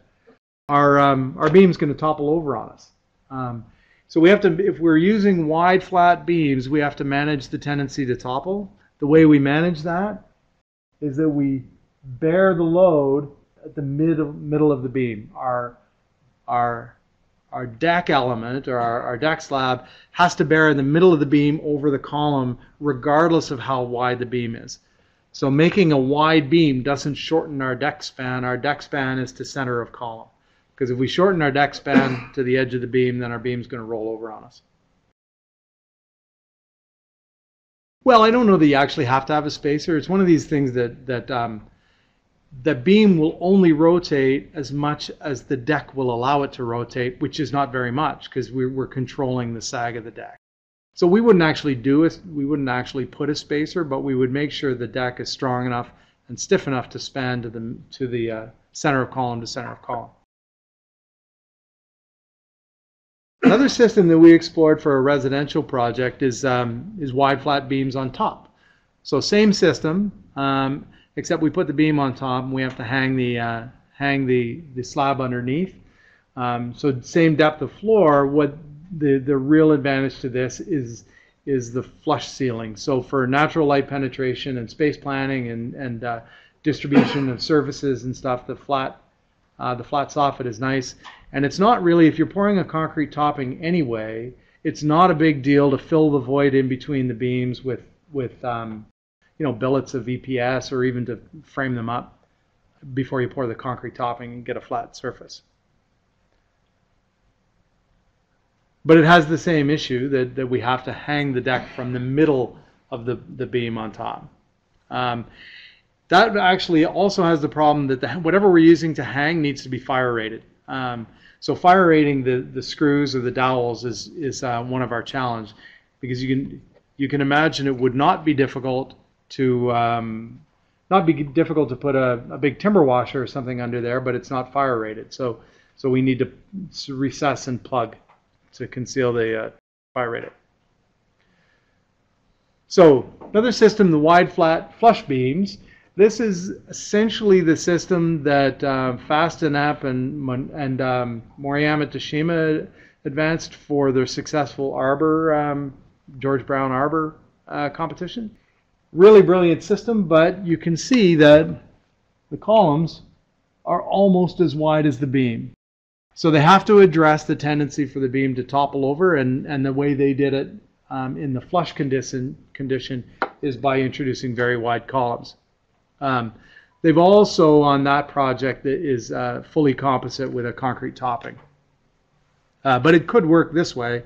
our um, our beam's going to topple over on us. Um, so we have to, if we're using wide flat beams, we have to manage the tendency to topple. The way we manage that is that we bear the load at the mid middle of the beam. Our our our deck element or our, our deck slab has to bear in the middle of the beam over the column regardless of how wide the beam is. So making a wide beam doesn't shorten our deck span. Our deck span is to center of column. Because if we shorten our deck span to the edge of the beam, then our beam's going to roll over on us. Well, I don't know that you actually have to have a spacer. It's one of these things that that um, the beam will only rotate as much as the deck will allow it to rotate, which is not very much because we're, we're controlling the sag of the deck. So we wouldn't actually do it. We wouldn't actually put a spacer, but we would make sure the deck is strong enough and stiff enough to span to the to the uh, center of column to center of column. Another system that we explored for a residential project is um, is wide flat beams on top. So same system. Um, except we put the beam on top and we have to hang the uh, hang the, the slab underneath. Um, so same depth of floor. What the the real advantage to this is is the flush ceiling. So for natural light penetration and space planning and and uh, distribution of surfaces and stuff, the flat uh, the flat soffit is nice. And it's not really if you're pouring a concrete topping anyway. It's not a big deal to fill the void in between the beams with with um, you know, billets of EPS or even to frame them up before you pour the concrete topping and get a flat surface. But it has the same issue that, that we have to hang the deck from the middle of the, the beam on top. Um, that actually also has the problem that the, whatever we're using to hang needs to be fire rated. Um, so fire rating the, the screws or the dowels is, is uh, one of our challenge because you can you can imagine it would not be difficult to um, not be difficult to put a, a, big timber washer or something under there, but it's not fire rated. So, so we need to recess and plug to conceal the uh, fire rated. So another system, the wide flat flush beams. This is essentially the system that uh, Fast + Epp and and um, Moriyama Teshima advanced for their successful Arbor um, George Brown Arbor uh, competition really brilliant system, but you can see that the columns are almost as wide as the beam. So they have to address the tendency for the beam to topple over, and, and the way they did it um, in the flush condition, condition is by introducing very wide columns. Um, they've also, on that project, that is uh, fully composite with a concrete topping. Uh, but it could work this way.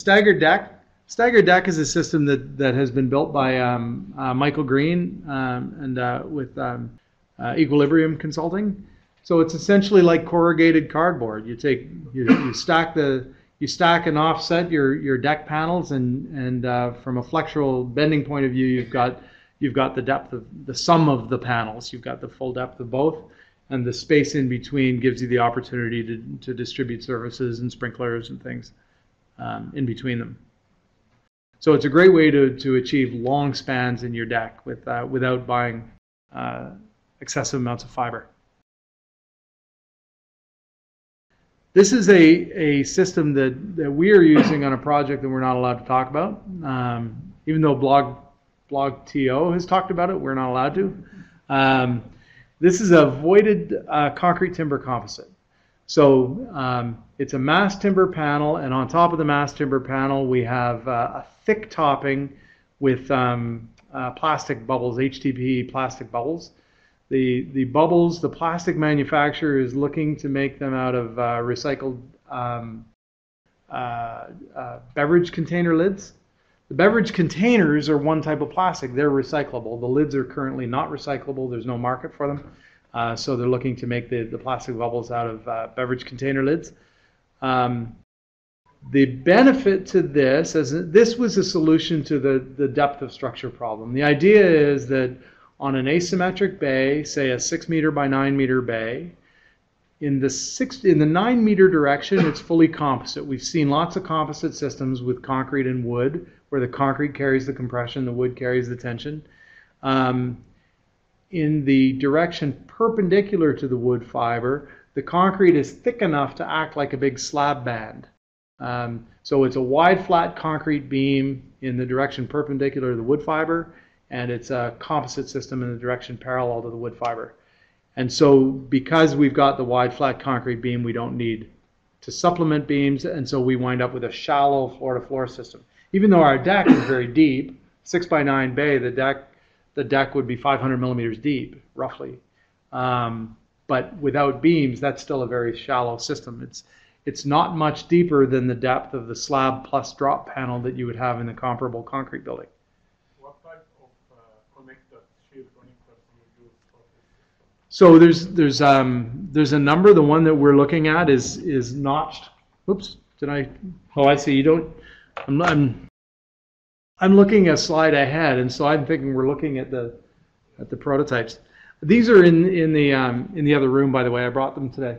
Staggered deck, Staggered deck is a system that, that has been built by um, uh, Michael Green um, and uh, with um, uh, Equilibrium Consulting. So it's essentially like corrugated cardboard. You take you, you stack the you stack and offset your, your deck panels, and and uh, from a flexural bending point of view, you've got you've got the depth of the sum of the panels. You've got the full depth of both, and the space in between gives you the opportunity to to distribute services and sprinklers and things um, in between them. So it's a great way to, to achieve long spans in your deck with, uh, without buying uh, excessive amounts of fiber. This is a, a system that, that we are using on a project that we're not allowed to talk about. Um, even though blog, blog TO has talked about it, we're not allowed to. Um, this is a voided uh, concrete timber composite. So um, it's a mass timber panel, and on top of the mass timber panel, we have uh, a thick topping with um, uh, plastic bubbles, HDPE plastic bubbles. The, the bubbles, the plastic manufacturer is looking to make them out of uh, recycled um, uh, uh, beverage container lids. The beverage containers are one type of plastic. They're recyclable. The lids are currently not recyclable. There's no market for them. Uh, so they're looking to make the, the plastic bubbles out of uh, beverage container lids. Um, the benefit to this is this was a solution to the, the depth of structure problem. The idea is that on an asymmetric bay, say a six meter by nine meter bay, in the six in the nine meter direction, it's fully composite. We've seen lots of composite systems with concrete and wood, where the concrete carries the compression, the wood carries the tension. Um, in the direction perpendicular to the wood fiber, the concrete is thick enough to act like a big slab band. Um, so it's a wide, flat concrete beam in the direction perpendicular to the wood fiber, and it's a composite system in the direction parallel to the wood fiber. And so because we've got the wide, flat concrete beam, we don't need to supplement beams, and so we wind up with a shallow floor-to-floor system. Even though our deck is very deep, six by nine bay, the deck the deck would be 500 millimeters deep, roughly. Um, but without beams, that's still a very shallow system. It's it's not much deeper than the depth of the slab plus drop panel that you would have in a comparable concrete building. What type of uh, connectors, shear connectors do you use for this? So there's there's um there's a number. The one that we're looking at is is notched. Oops, did I? Oh, I see. You don't. I'm I'm I'm looking a slide ahead, and so I'm thinking we're looking at the at the prototypes. These are in in the um, in the other room, by the way. I brought them today.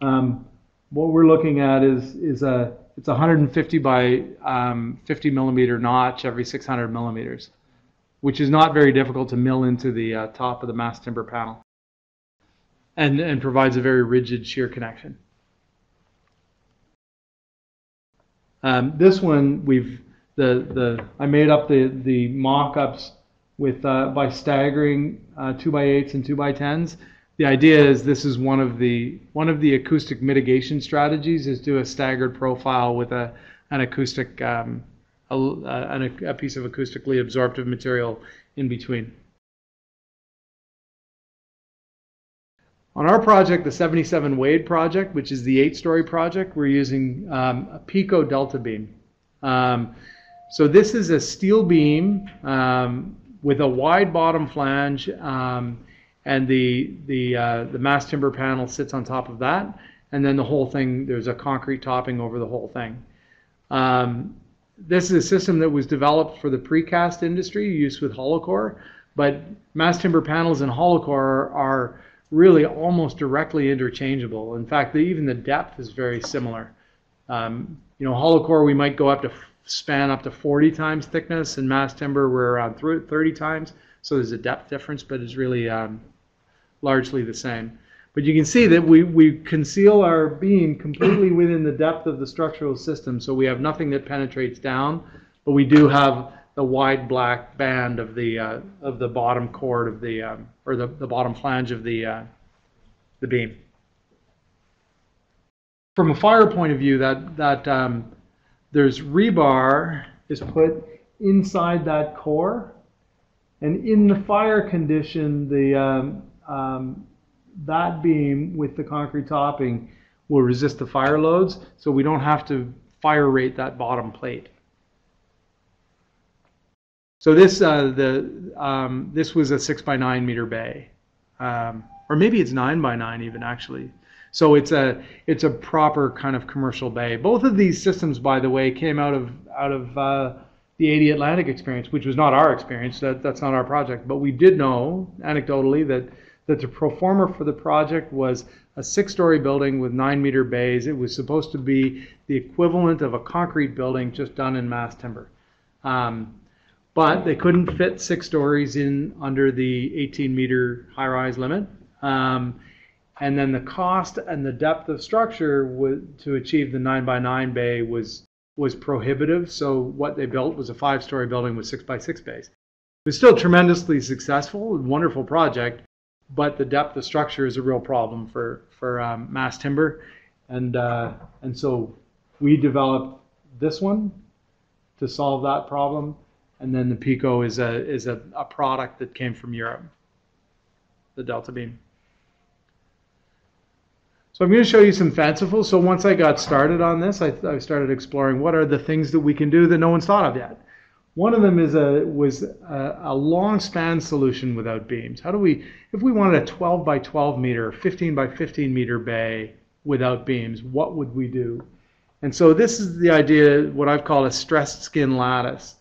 Um, what we're looking at is is a it's 150 by um, 50 millimeter notch every 600 millimeters, which is not very difficult to mill into the uh, top of the mass timber panel, and and provides a very rigid shear connection. Um, this one we've the the I made up the the mock-ups with uh, by staggering uh, two by eights and two by tens. The idea is this is one of the one of the acoustic mitigation strategies is do a staggered profile with a an acoustic um, a, a, a piece of acoustically absorptive material in between. On our project, the 77 Wade project, which is the eight-story project, we're using um, a Peikko Delta beam. Um, so this is a steel beam um, with a wide bottom flange, um, and the the uh, the mass timber panel sits on top of that, and then the whole thing there's a concrete topping over the whole thing. Um, this is a system that was developed for the precast industry, used with hollow core, but mass timber panels and hollow core are really almost directly interchangeable. In fact, the, even the depth is very similar. Um, you know, hollow core we might go up to span up to 40 times thickness, and mass timber we're around 30 times. So there's a depth difference, but it's really um, largely the same. But you can see that we, we conceal our beam completely within the depth of the structural system, so we have nothing that penetrates down, but we do have the wide black band of the uh, of the bottom chord of the um, or the, the bottom flange of the uh, the beam. From a fire point of view, that that um, there's rebar is put inside that core, and in the fire condition, the um, um, that beam with the concrete topping will resist the fire loads, so we don't have to fire rate that bottom plate. So this uh, the um, this was a six by nine meter bay, um, or maybe it's nine by nine even actually. So it's a it's a proper kind of commercial bay. Both of these systems, by the way, came out of out of uh, the 80 Atlantic experience, which was not our experience. That that's not our project, but we did know anecdotally that that the performer for the project was a six-story building with nine-meter bays. It was supposed to be the equivalent of a concrete building just done in mass timber. Um, but they couldn't fit six stories in under the 18 meter high rise limit. Um, And then the cost and the depth of structure to achieve the nine by nine bay was was prohibitive. So what they built was a five story building with six by six bays. It was still tremendously successful, wonderful project, but the depth of structure is a real problem for for um, mass timber, and uh, and so we developed this one to solve that problem, and then the Peikko is a is a, a product that came from Europe, the Delta Beam. So I'm going to show you some fanciful. So once I got started on this, I, I started exploring what are the things that we can do that no one's thought of yet. One of them is a was a, a long span solution without beams. How do we, if we wanted a 12 by 12 meter, 15 by 15 meter bay without beams, what would we do? And so this is the idea, what I've called a stressed skin lattice.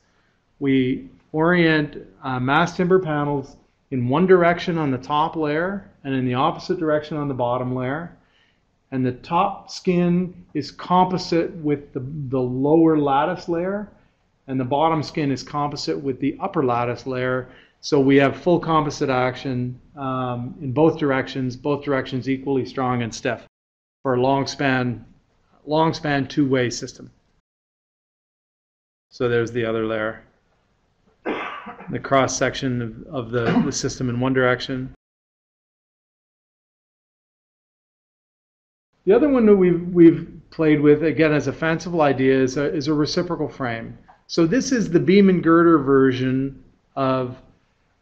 We orient uh, mass timber panels in one direction on the top layer and in the opposite direction on the bottom layer. And the top skin is composite with the, the lower lattice layer, and the bottom skin is composite with the upper lattice layer. So we have full composite action um, in both directions, both directions equally strong and stiff for a long span, long span two-way system. So there's the other layer. The cross section of, of the, the system in one direction. The other one that we've, we've played with, again, as a fanciful idea, is a, is a reciprocal frame. So this is the beam and girder version of,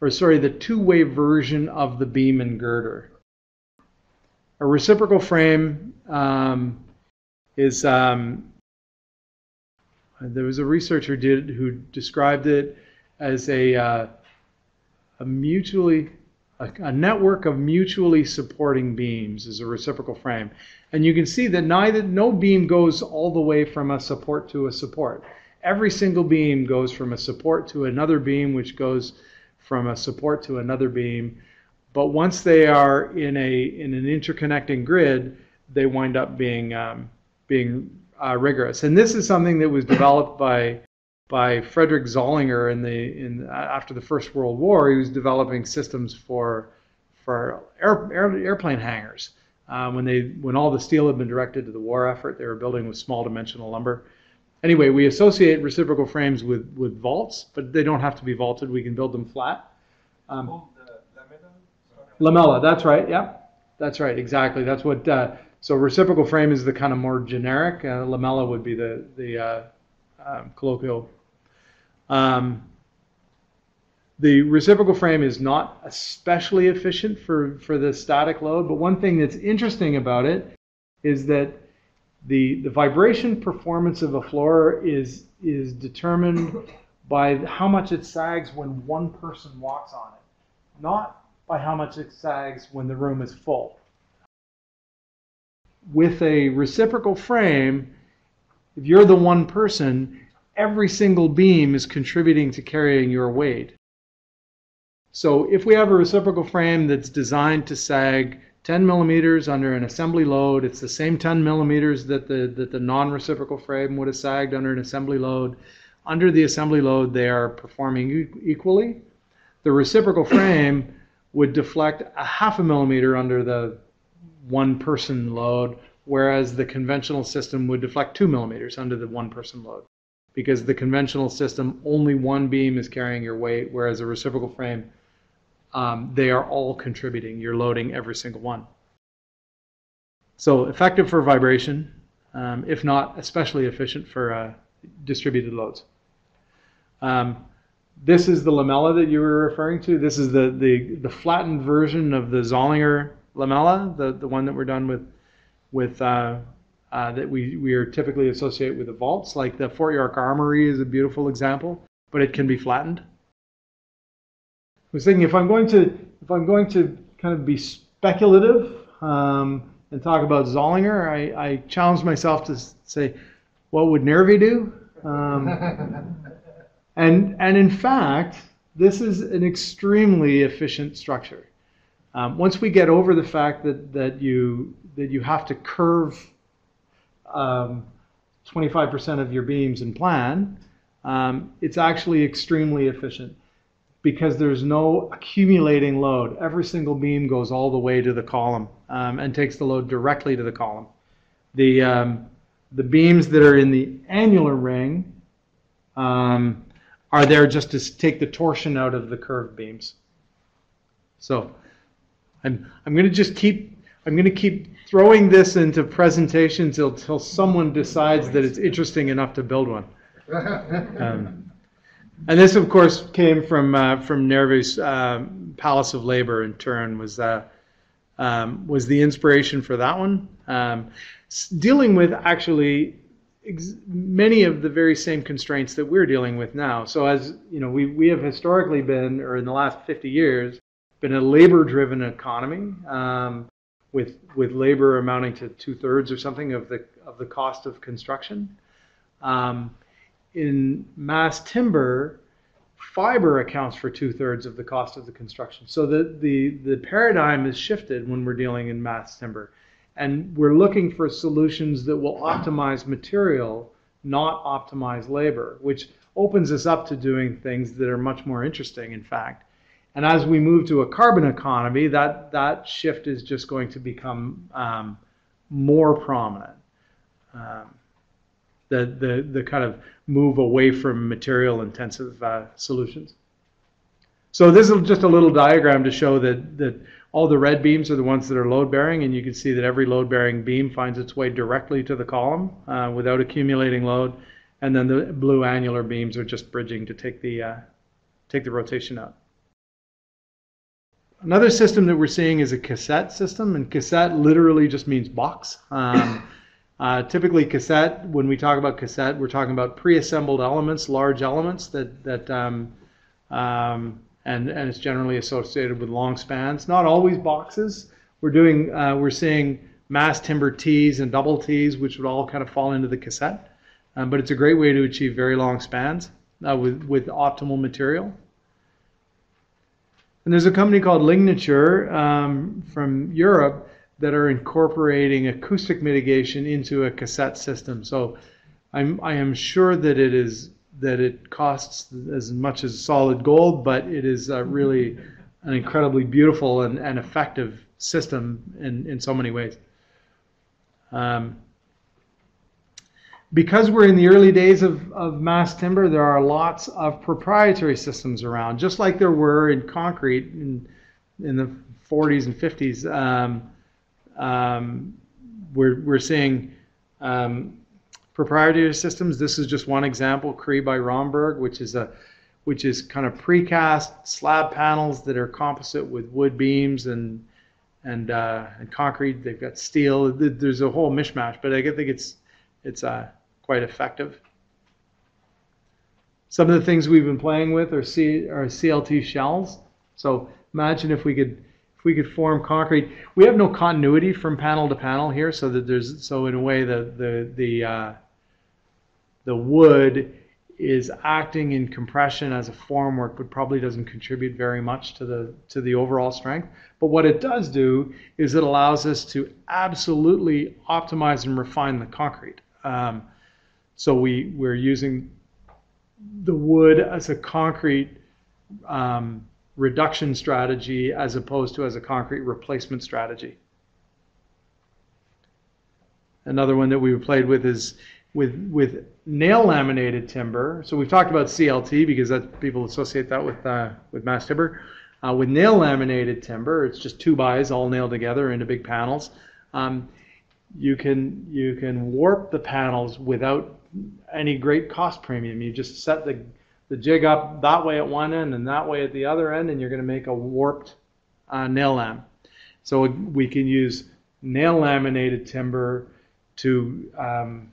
or sorry, the two-way version of the beam and girder. A reciprocal frame um, is, um, there was a researcher did who described it as a, uh, a mutually, a, a network of mutually supporting beams is a reciprocal frame. And you can see that neither, no beam goes all the way from a support to a support. Every single beam goes from a support to another beam, which goes from a support to another beam. But once they are in a in an interconnecting grid, they wind up being um, being uh, rigorous. And this is something that was developed by by Frederick Zollinger in the in after the First World War. He was developing systems for for air, air, airplane hangars. Uh, when they when all the steel had been directed to the war effort, they were building with small dimensional lumber. Anyway, we associate reciprocal frames with with vaults, but they don't have to be vaulted. We can build them flat. Um, the lamella? lamella, that's right. Yeah, that's right. Exactly. That's what. Uh, so reciprocal frame is the kind of more generic. Uh, lamella would be the the uh, um, colloquial. Um, the reciprocal frame is not especially efficient for, for the static load, but one thing that's interesting about it is that the, the vibration performance of a floor is, is determined by how much it sags when one person walks on it, not by how much it sags when the room is full. With a reciprocal frame, if you're the one person, every single beam is contributing to carrying your weight. So if we have a reciprocal frame that's designed to sag 10 millimeters under an assembly load, it's the same 10 millimeters that the, that the non-reciprocal frame would have sagged under an assembly load. Under the assembly load, they are performing equally. The reciprocal frame would deflect a half a millimeter under the one person load, whereas the conventional system would deflect two millimeters under the one person load. Because the conventional system, only one beam is carrying your weight, whereas a reciprocal frame, um, they are all contributing. You're loading every single one. So effective for vibration, um, if not especially efficient for uh, distributed loads. Um, this is the lamella that you were referring to. This is the, the, the flattened version of the Zollinger lamella, the, the one that we're done with, with uh, uh, that we, we are typically associate with the vaults. Like the Fort York Armory is a beautiful example, but it can be flattened. I was thinking if I'm going to if I'm going to kind of be speculative um, and talk about Zollinger, I, I challenged myself to say, what would Nervi do? Um, and and in fact, this is an extremely efficient structure. Um, once we get over the fact that that you that you have to curve um, 25% of your beams in plan, um, it's actually extremely efficient because there's no accumulating load. Every single beam goes all the way to the column um, and takes the load directly to the column. The um, the beams that are in the annular ring um, are there just to take the torsion out of the curved beams. So I'm I'm going to just keep I'm going to keep throwing this into presentations until someone decides that it's interesting enough to build one. Um, and this, of course, came from uh, from Nervi's um, Palace of Labor in Turin. Was uh, um, was the inspiration for that one? Um, dealing with actually ex- many of the very same constraints that we're dealing with now. So, as you know, we we have historically been, or in the last 50 years, been a labor-driven economy. Um, with, with labor amounting to two thirds or something of the of the cost of construction. Um, in mass timber, fiber accounts for two thirds of the cost of the construction. So the, the, the paradigm is shifted when we're dealing in mass timber. And we're looking for solutions that will optimize material, not optimize labor, which opens us up to doing things that are much more interesting, in fact. And as we move to a carbon economy, that, that shift is just going to become um, more prominent. Um, the, the, the kind of move away from material intensive uh, solutions. So this is just a little diagram to show that, that all the red beams are the ones that are load bearing, and you can see that every load bearing beam finds its way directly to the column uh, without accumulating load. And then the blue annular beams are just bridging to take the, uh, take the rotation out. Another system that we're seeing is a cassette system, and cassette literally just means box. Um, uh, typically, cassette, when we talk about cassette, we're talking about pre-assembled elements, large elements that that um, um, and and it's generally associated with long spans. Not always boxes. We're doing uh, we're seeing mass timber T's and double T's, which would all kind of fall into the cassette. Um, but it's a great way to achieve very long spans uh, with with optimal material. And there's a company called Lignatur um, from Europe that are incorporating acoustic mitigation into a cassette system. So I'm, I am sure that it is that it costs as much as solid gold, but it is uh, really an incredibly beautiful and, and effective system in, in so many ways. Um, because we're in the early days of, of mass timber, there are lots of proprietary systems around, just like there were in concrete in, in the 40s and 50s. Um, um, we're, we're seeing um, proprietary systems. This is just one example, Cree by Rhomberg, which is a which is kind of precast slab panels that are composite with wood beams and and uh, and concrete. They've got steel. There's a whole mishmash, but I think it's it's uh, quite effective. Some of the things we've been playing with are, C, are CLT shells. So imagine if we could if we could form concrete. We have no continuity from panel to panel here, so that there's so in a way the the the uh, the wood is acting in compression as a formwork, but probably doesn't contribute very much to the to the overall strength. But what it does do is it allows us to absolutely optimize and refine the concrete. Um, so we we're using the wood as a concrete um, reduction strategy as opposed to as a concrete replacement strategy. Another one that we've played with is with with nail laminated timber. So we've talked about CLT because that people associate that with uh, with mass timber. Uh, with nail laminated timber, it's just two bys all nailed together into big panels. Um, you can you can warp the panels without any great cost premium. You just set the the jig up that way at one end and that way at the other end, and you're going to make a warped uh, nail lam. So we can use nail laminated timber to um,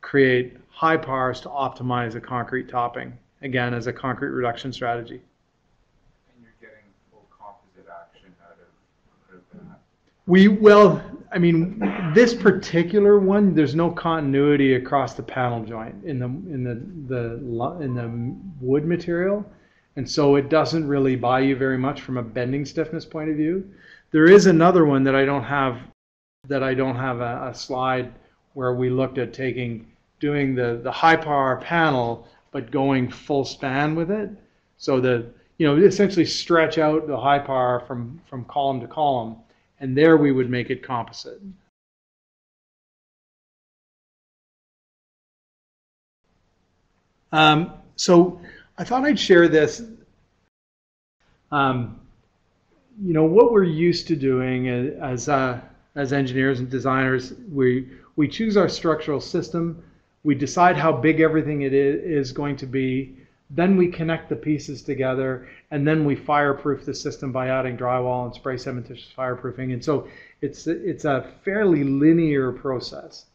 create hypars to optimize a concrete topping, again, as a concrete reduction strategy. And you're getting full composite action out of, out of that. We, well, I mean, this particular one, there's no continuity across the panel joint in the, in the, the, in the wood material. And so it doesn't really buy you very much from a bending stiffness point of view. There is another one that I don't have, that I don't have a, a slide where we looked at taking, doing the, the hypar panel, but going full span with it. So the, you know, essentially stretch out the hypar from, from column to column, and there we would make it composite. Um, so I thought I'd share this. Um, you know what we're used to doing as uh, as engineers and designers, we we choose our structural system, we decide how big everything it is, is going to be, then we connect the pieces together, and then we fireproof the system by adding drywall and spray cementitious fireproofing. And so it's it's a fairly linear process.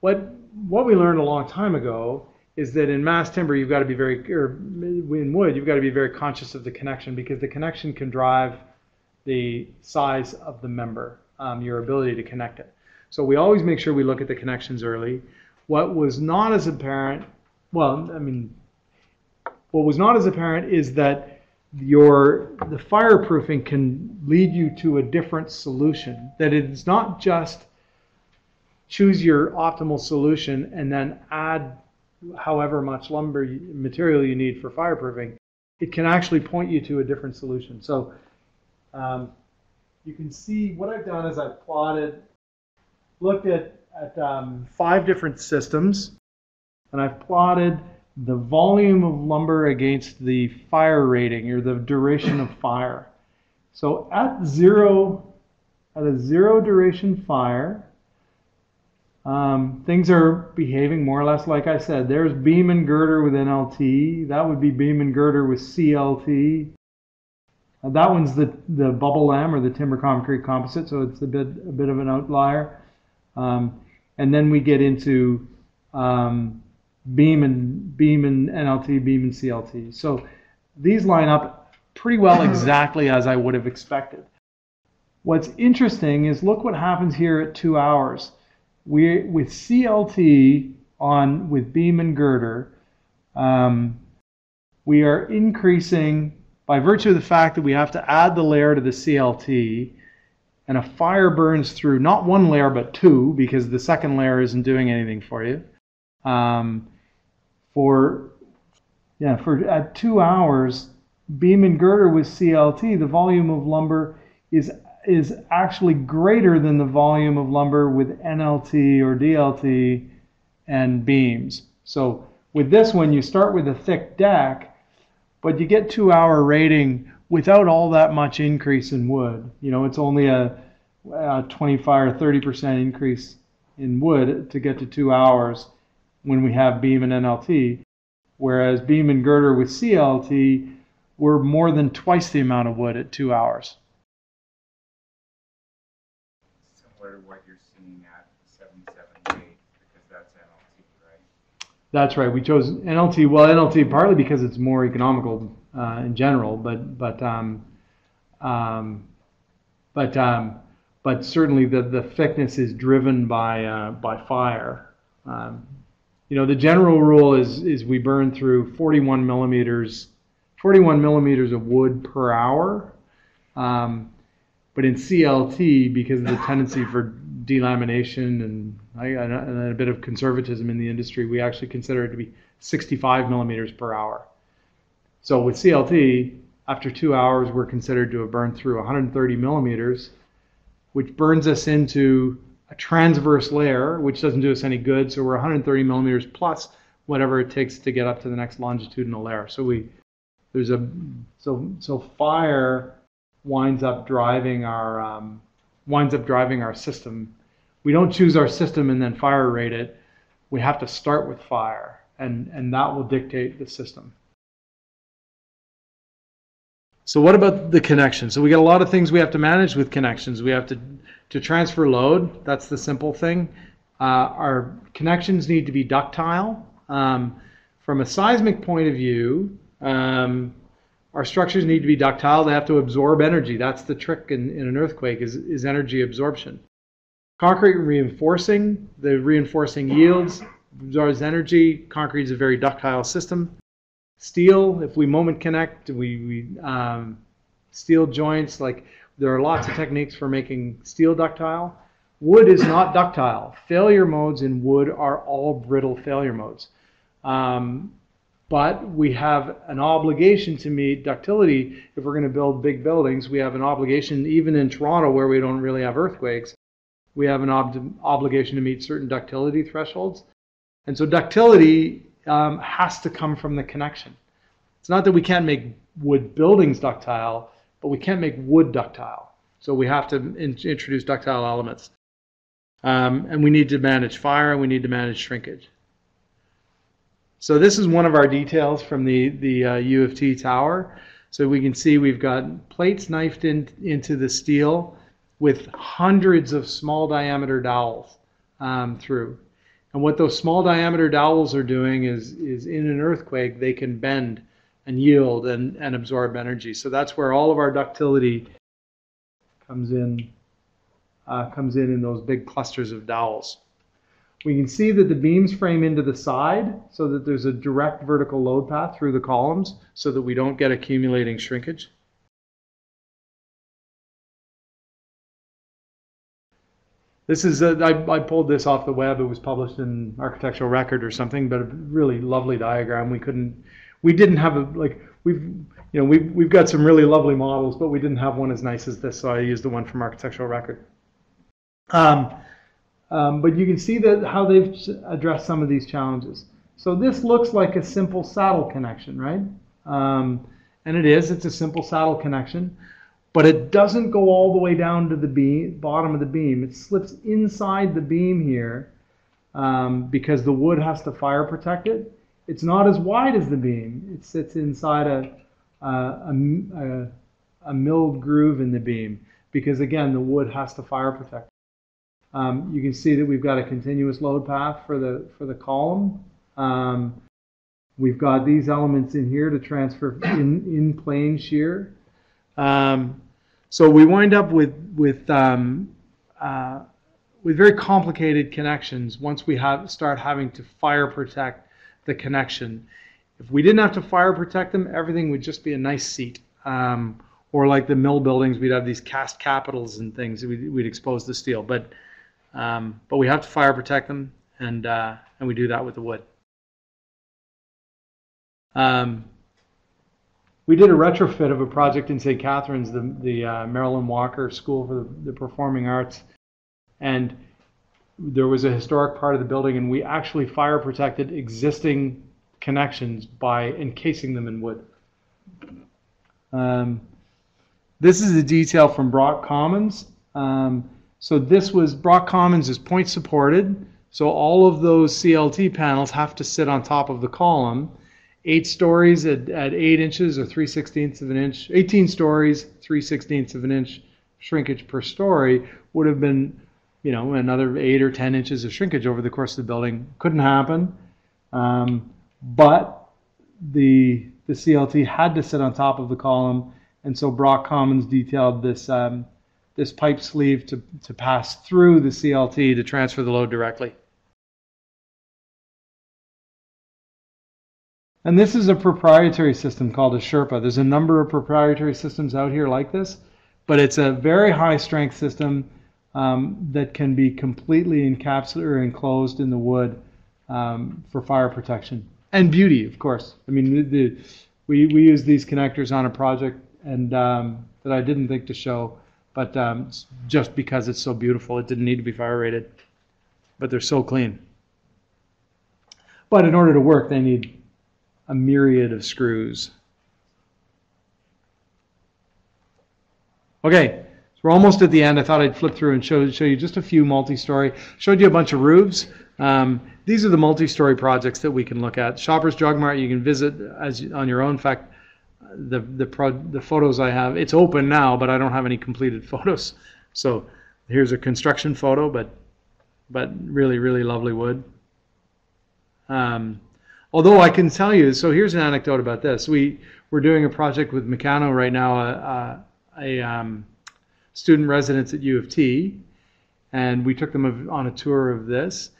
What what we learned a long time ago is that in mass timber you've got to be very or in wood you've got to be very conscious of the connection because the connection can drive the size of the member, um, your ability to connect it. So we always make sure we look at the connections early. What was not as apparent, well, I mean, what was not as apparent is that your the fireproofing can lead you to a different solution. That it's not just choose your optimal solution and then add however much lumber material you need for fireproofing, it can actually point you to a different solution. So um, you can see what I've done is I've plotted, looked at, at um, five different systems, and I've plotted the volume of lumber against the fire rating or the duration of fire. So at zero, at a zero duration fire, um, things are behaving more or less like I said. There's beam and girder with NLT. That would be beam and girder with CLT. Uh, that one's the, the bubble lam or the timber concrete composite, so it's a bit a bit of an outlier. Um, and then we get into um, beam and beam and NLT, beam and CLT. So these line up pretty well exactly as I would have expected. What's interesting is look what happens here at two hours we with CLT on with beam and girder, um, we are increasing by virtue of the fact that we have to add the layer to the CLT, and a fire burns through not one layer but two because the second layer isn't doing anything for you. Um, for yeah, for at two hours, beam and girder with CLT, the volume of lumber is is actually greater than the volume of lumber with NLT or DLT and beams. So with this one, you start with a thick deck, but you get two hour rating without all that much increase in wood. You know, it's only a, a 25 or 30% increase in wood to get to two hours when we have beam and NLT. Whereas beam and girder with CLT, we're more than twice the amount of wood at two hours. Similar to what you're seeing at 77 Wade, because That's NLT, right. That's right. We chose NLT. Well, NLT partly because it's more economical uh, in general, but but um, um, but um, but certainly the, the thickness is driven by uh, by fire. Um, you know, the general rule is is we burn through 41 millimeters 41 millimeters of wood per hour. Um, but in CLT, because of the tendency for delamination and, and a bit of conservatism in the industry, we actually consider it to be 65 millimeters per hour. So with CLT, after two hours, we're considered to have burned through 130 millimeters, which burns us into a transverse layer, which doesn't do us any good. So we're 130 millimeters plus whatever it takes to get up to the next longitudinal layer. So we there's a so so fire winds up driving our um, winds up driving our system. We don't choose our system and then fire rate it. We have to start with fire, and, and that will dictate the system. So what about the connection? So we got a lot of things we have to manage with connections. We have to to transfer load. That's the simple thing. Uh, our connections need to be ductile. Um, from a seismic point of view, um, our structures need to be ductile. They have to absorb energy. That's the trick in, in an earthquake is, is energy absorption. Concrete reinforcing, the reinforcing yields, absorbs energy. Concrete is a very ductile system. Steel, if we moment connect, we, we um, steel joints, like there are lots of techniques for making steel ductile. Wood is not ductile. Failure modes in wood are all brittle failure modes. Um, but we have an obligation to meet ductility. If we're going to build big buildings, we have an obligation, even in Toronto where we don't really have earthquakes, we have an ob- obligation to meet certain ductility thresholds. And so ductility um, has to come from the connection. It's not that we can't make wood buildings ductile, but we can't make wood ductile. So we have to in- introduce ductile elements. Um, and we need to manage fire and we need to manage shrinkage. So this is one of our details from the, the uh, U of T tower. So we can see we've got plates knifed in, into the steel with hundreds of small diameter dowels um, through. And what those small diameter dowels are doing is, is in an earthquake, they can bend and yield and, and absorb energy. So that's where all of our ductility comes in, uh, comes in in those big clusters of dowels. We can see that the beams frame into the side so that there's a direct vertical load path through the columns so that we don't get accumulating shrinkage. This is, a, I, I pulled this off the web. It was published in Architectural Record or something, but a really lovely diagram. We couldn't, we didn't have a, like, we've, you know, we've, we've got some really lovely models, but we didn't have one as nice as this, so I used the one from Architectural Record. Um, um, but you can see that how they've addressed some of these challenges. So this looks like a simple saddle connection, right? Um, and it is. It's a simple saddle connection, but it doesn't go all the way down to the beam, bottom of the beam. It slips inside the beam here um, because the wood has to fire protect it. It's not as wide as the beam. It sits inside a, a, a, a milled groove in the beam because again, the wood has to fire protect. Um, you can see that we've got a continuous load path for the for the column. Um, we've got these elements in here to transfer in in plane shear. Um, so we wind up with with um, uh, with very complicated connections once we have start having to fire protect the connection. If we didn't have to fire protect them, everything would just be a nice seat. Um, or like the mill buildings, we'd have these cast capitals and things. We'd, we'd expose the steel, but um, but we have to fire protect them, and uh, and we do that with the wood. Um, we did a retrofit of a project in St. Catharines, the the uh, Marilyn Walker School for the, the Performing Arts, and there was a historic part of the building, and we actually fire protected existing connections by encasing them in wood. Um, this is a detail from Brock Commons. Um, so this was, Brock Commons is point supported. So all of those CLT panels have to sit on top of the column. Eight stories at, at eight inches or three sixteenths of an inch, 18 stories, three sixteenths of an inch shrinkage per story would have been, you know, another eight or 10 inches of shrinkage over the course of the building. Couldn't happen. Um, but the, the CLT had to sit on top of the column. And so Brock Commons detailed this um, this pipe sleeve to, to pass through the CLT to transfer the load directly. And this is a proprietary system called a Sherpa. There's a number of proprietary systems out here like this, but it's a very high strength system um, that can be completely encapsulated or enclosed in the wood um, for fire protection and beauty, of course. I mean, the, we, we use these connectors on a project and um, that I didn't think to show but um, just because it's so beautiful, it didn't need to be fire rated. But they're so clean. But in order to work, they need a myriad of screws. Okay, we're almost at the end. I thought I'd flip through and show, show you just a few multi-story. Showed you a bunch of roofs. Um, these are the multi-story projects that we can look at. Shoppers Drug Mart, you can visit as on your own. In fact, the the pro, the photos I have. It's open now, but I don't have any completed photos. So here's a construction photo, but but really really lovely wood. Um, although I can tell you, so here's an anecdote about this. We we're doing a project with Meccano right now, a, a, a um, student residents at U of T, and we took them on a tour of this,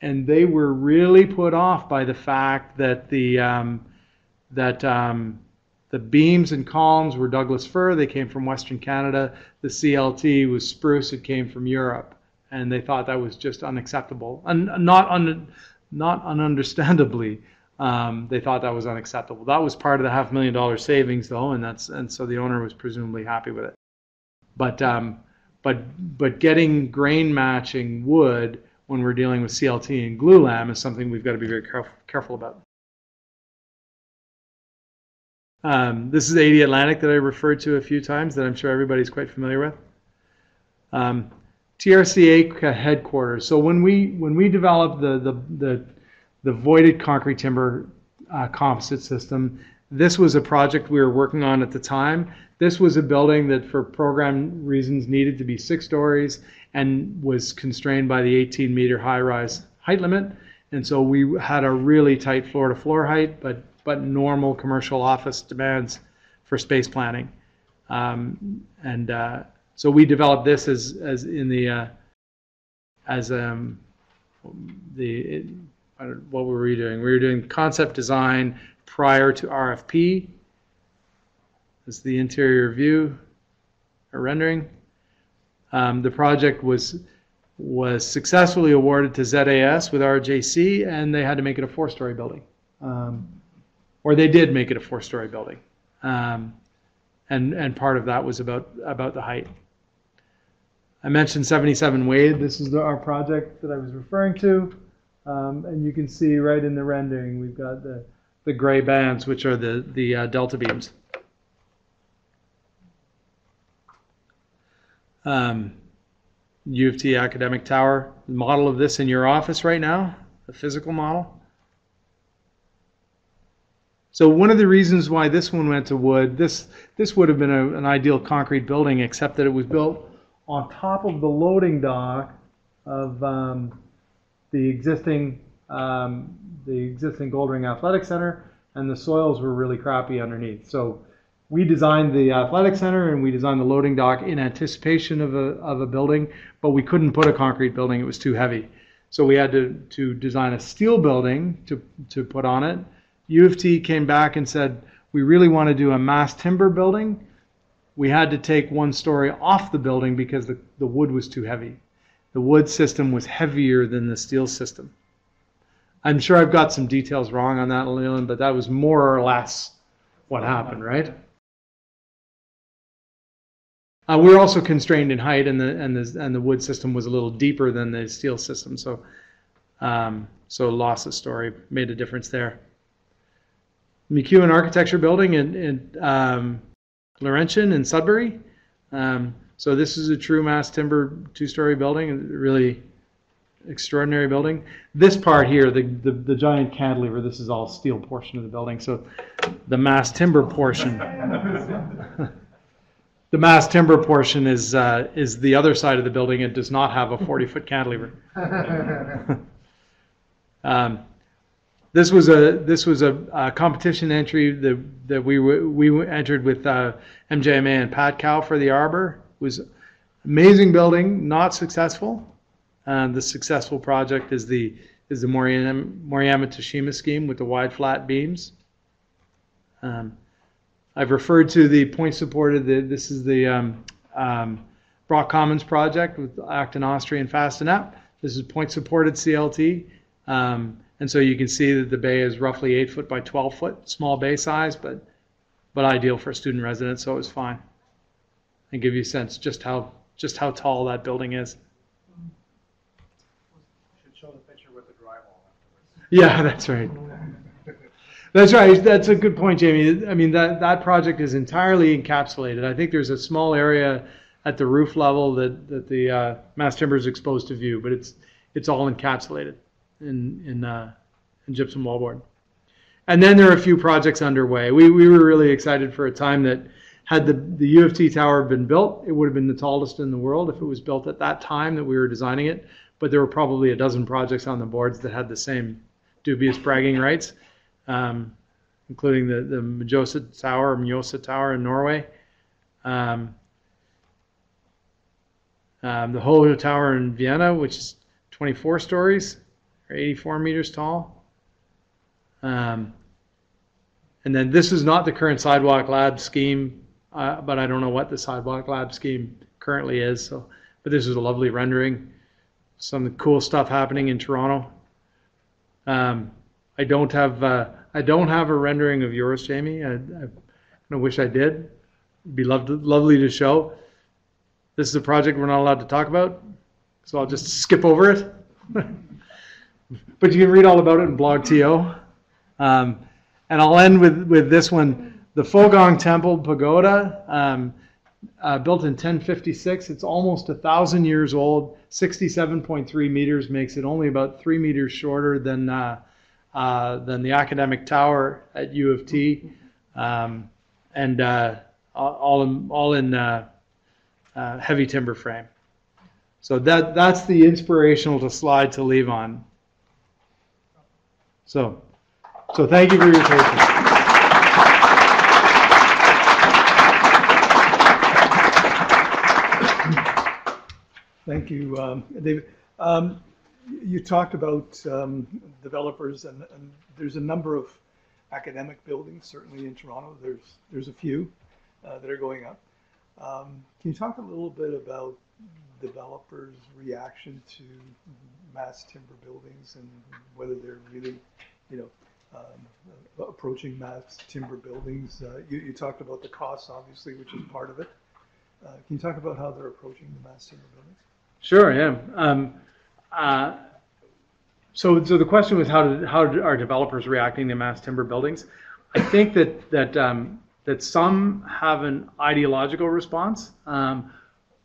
and they were really put off by the fact that the um, that um, the beams and columns were Douglas fir. They came from Western Canada. The CLT was spruce. It came from Europe, and they thought that was just unacceptable, and not un, not ununderstandably Um, they thought that was unacceptable. That was part of the half million dollar savings, though, and that's and so the owner was presumably happy with it. But um, but but getting grain matching wood when we're dealing with CLT and glulam is something we've got to be very caref- careful about. Um, this is 80 Atlantic that I referred to a few times that I'm sure everybody's quite familiar with. Um, TRCA headquarters. So when we when we developed the the the, the voided concrete timber uh, composite system, this was a project we were working on at the time. This was a building that, for program reasons, needed to be six stories and was constrained by the 18 meter high rise height limit. And so we had a really tight floor to floor height, but but normal commercial office demands for space planning. Um, and uh, so we developed this as as in the uh, as um, the it, what were we doing? We were doing concept design prior to RFP. This is the interior view or rendering. Um, the project was was successfully awarded to ZAS with RJC, and they had to make it a four-story building, um, or they did make it a four-story building, um, and and part of that was about about the height. I mentioned 77 Wade. This is the, our project that I was referring to, um, and you can see right in the rendering we've got the the gray bands, which are the the uh, delta beams. Um, U of T Academic Tower, model of this in your office right now, a physical model. So one of the reasons why this one went to wood, this this would have been a, an ideal concrete building, except that it was built on top of the loading dock of um, the existing um, the existing Goldring Athletic Center, and the soils were really crappy underneath. So we designed the athletic center and we designed the loading dock in anticipation of a, of a building, but we couldn't put a concrete building, it was too heavy. So we had to, to design a steel building to, to put on it. U of T came back and said, we really want to do a mass timber building. We had to take one story off the building because the, the wood was too heavy. The wood system was heavier than the steel system. I'm sure I've got some details wrong on that, Leland, but that was more or less what happened, right? Uh, we were also constrained in height, and the and the and the wood system was a little deeper than the steel system, so um, so loss of story made a difference there. McEwen Architecture Building in, in um, Laurentian and Sudbury. Um, so this is a true mass timber two-story building, really extraordinary building. This part here, the, the, the giant cantilever, this is all steel portion of the building. So the mass timber portion, the mass timber portion is uh, is the other side of the building. It does not have a 40 foot cantilever. um, this was a this was a, a, competition entry that that we we entered with uh, MJMA and Patkau for the Arbor. It was amazing building, not successful. Uh, the successful project is the is the Moriyama, Moriyama Teshima scheme with the wide flat beams. Um, I've referred to the point supported. The, this is the um, um, Brock Commons project with Acton Ostry and Fast + Epp. This is point supported CLT. Um, and so you can see that the bay is roughly 8 foot by 12 foot, small bay size, but but ideal for student residents, so it was fine. And give you a sense just how just how tall that building is. Should show the picture with the drywall afterwards. Yeah, that's right. That's right. That's a good point, Jamie. I mean, that, that project is entirely encapsulated. I think there's a small area at the roof level that, that the uh, mass timber is exposed to view, but it's it's all encapsulated in in, uh, in gypsum wallboard. And then there are a few projects underway. We we were really excited for a time that had the the U of T tower been built, it would have been the tallest in the world if it was built at that time that we were designing it. But there were probably a dozen projects on the boards that had the same dubious bragging rights um, including the, the Mjosa Tower, Mjosa Tower in Norway. Um, um, the HoHo Tower in Vienna, which is 24 stories or 84 meters tall. Um, and then this is not the current Sidewalk Lab scheme, uh, but I don't know what the Sidewalk Lab scheme currently is. So, but this is a lovely rendering. Some cool stuff happening in Toronto. Um, I don't have uh, I don't have a rendering of yours, Jamie. I, I, I wish I did. It'd be loved, lovely to show. This is a project we're not allowed to talk about, so I'll just skip over it. but you can read all about it in Blog TO. Um, and I'll end with, with this one. The Fogong Temple Pagoda, um, uh, built in 1056. It's almost a thousand years old. 67.3 meters makes it only about three meters shorter than uh, uh, than the academic tower at U of T, um, and uh, all in, all in uh, uh, heavy timber frame. So that that's the inspirational to slide to leave on. So, so thank you for your patience. Thank you, um, David. Um, You talked about um, developers, and and there's a number of academic buildings, certainly in Toronto. There's, there's a few uh, that are going up. Um, Can you talk a little bit about developers' reaction to mass timber buildings and whether they're really, you know, um, approaching mass timber buildings? Uh, You, you talked about the costs, obviously, which is part of it. Uh, Can you talk about how they're approaching the mass timber buildings? Sure, yeah. So, so the question was how did, how are developers reacting to mass timber buildings? I think that that um, that some have an ideological response, um,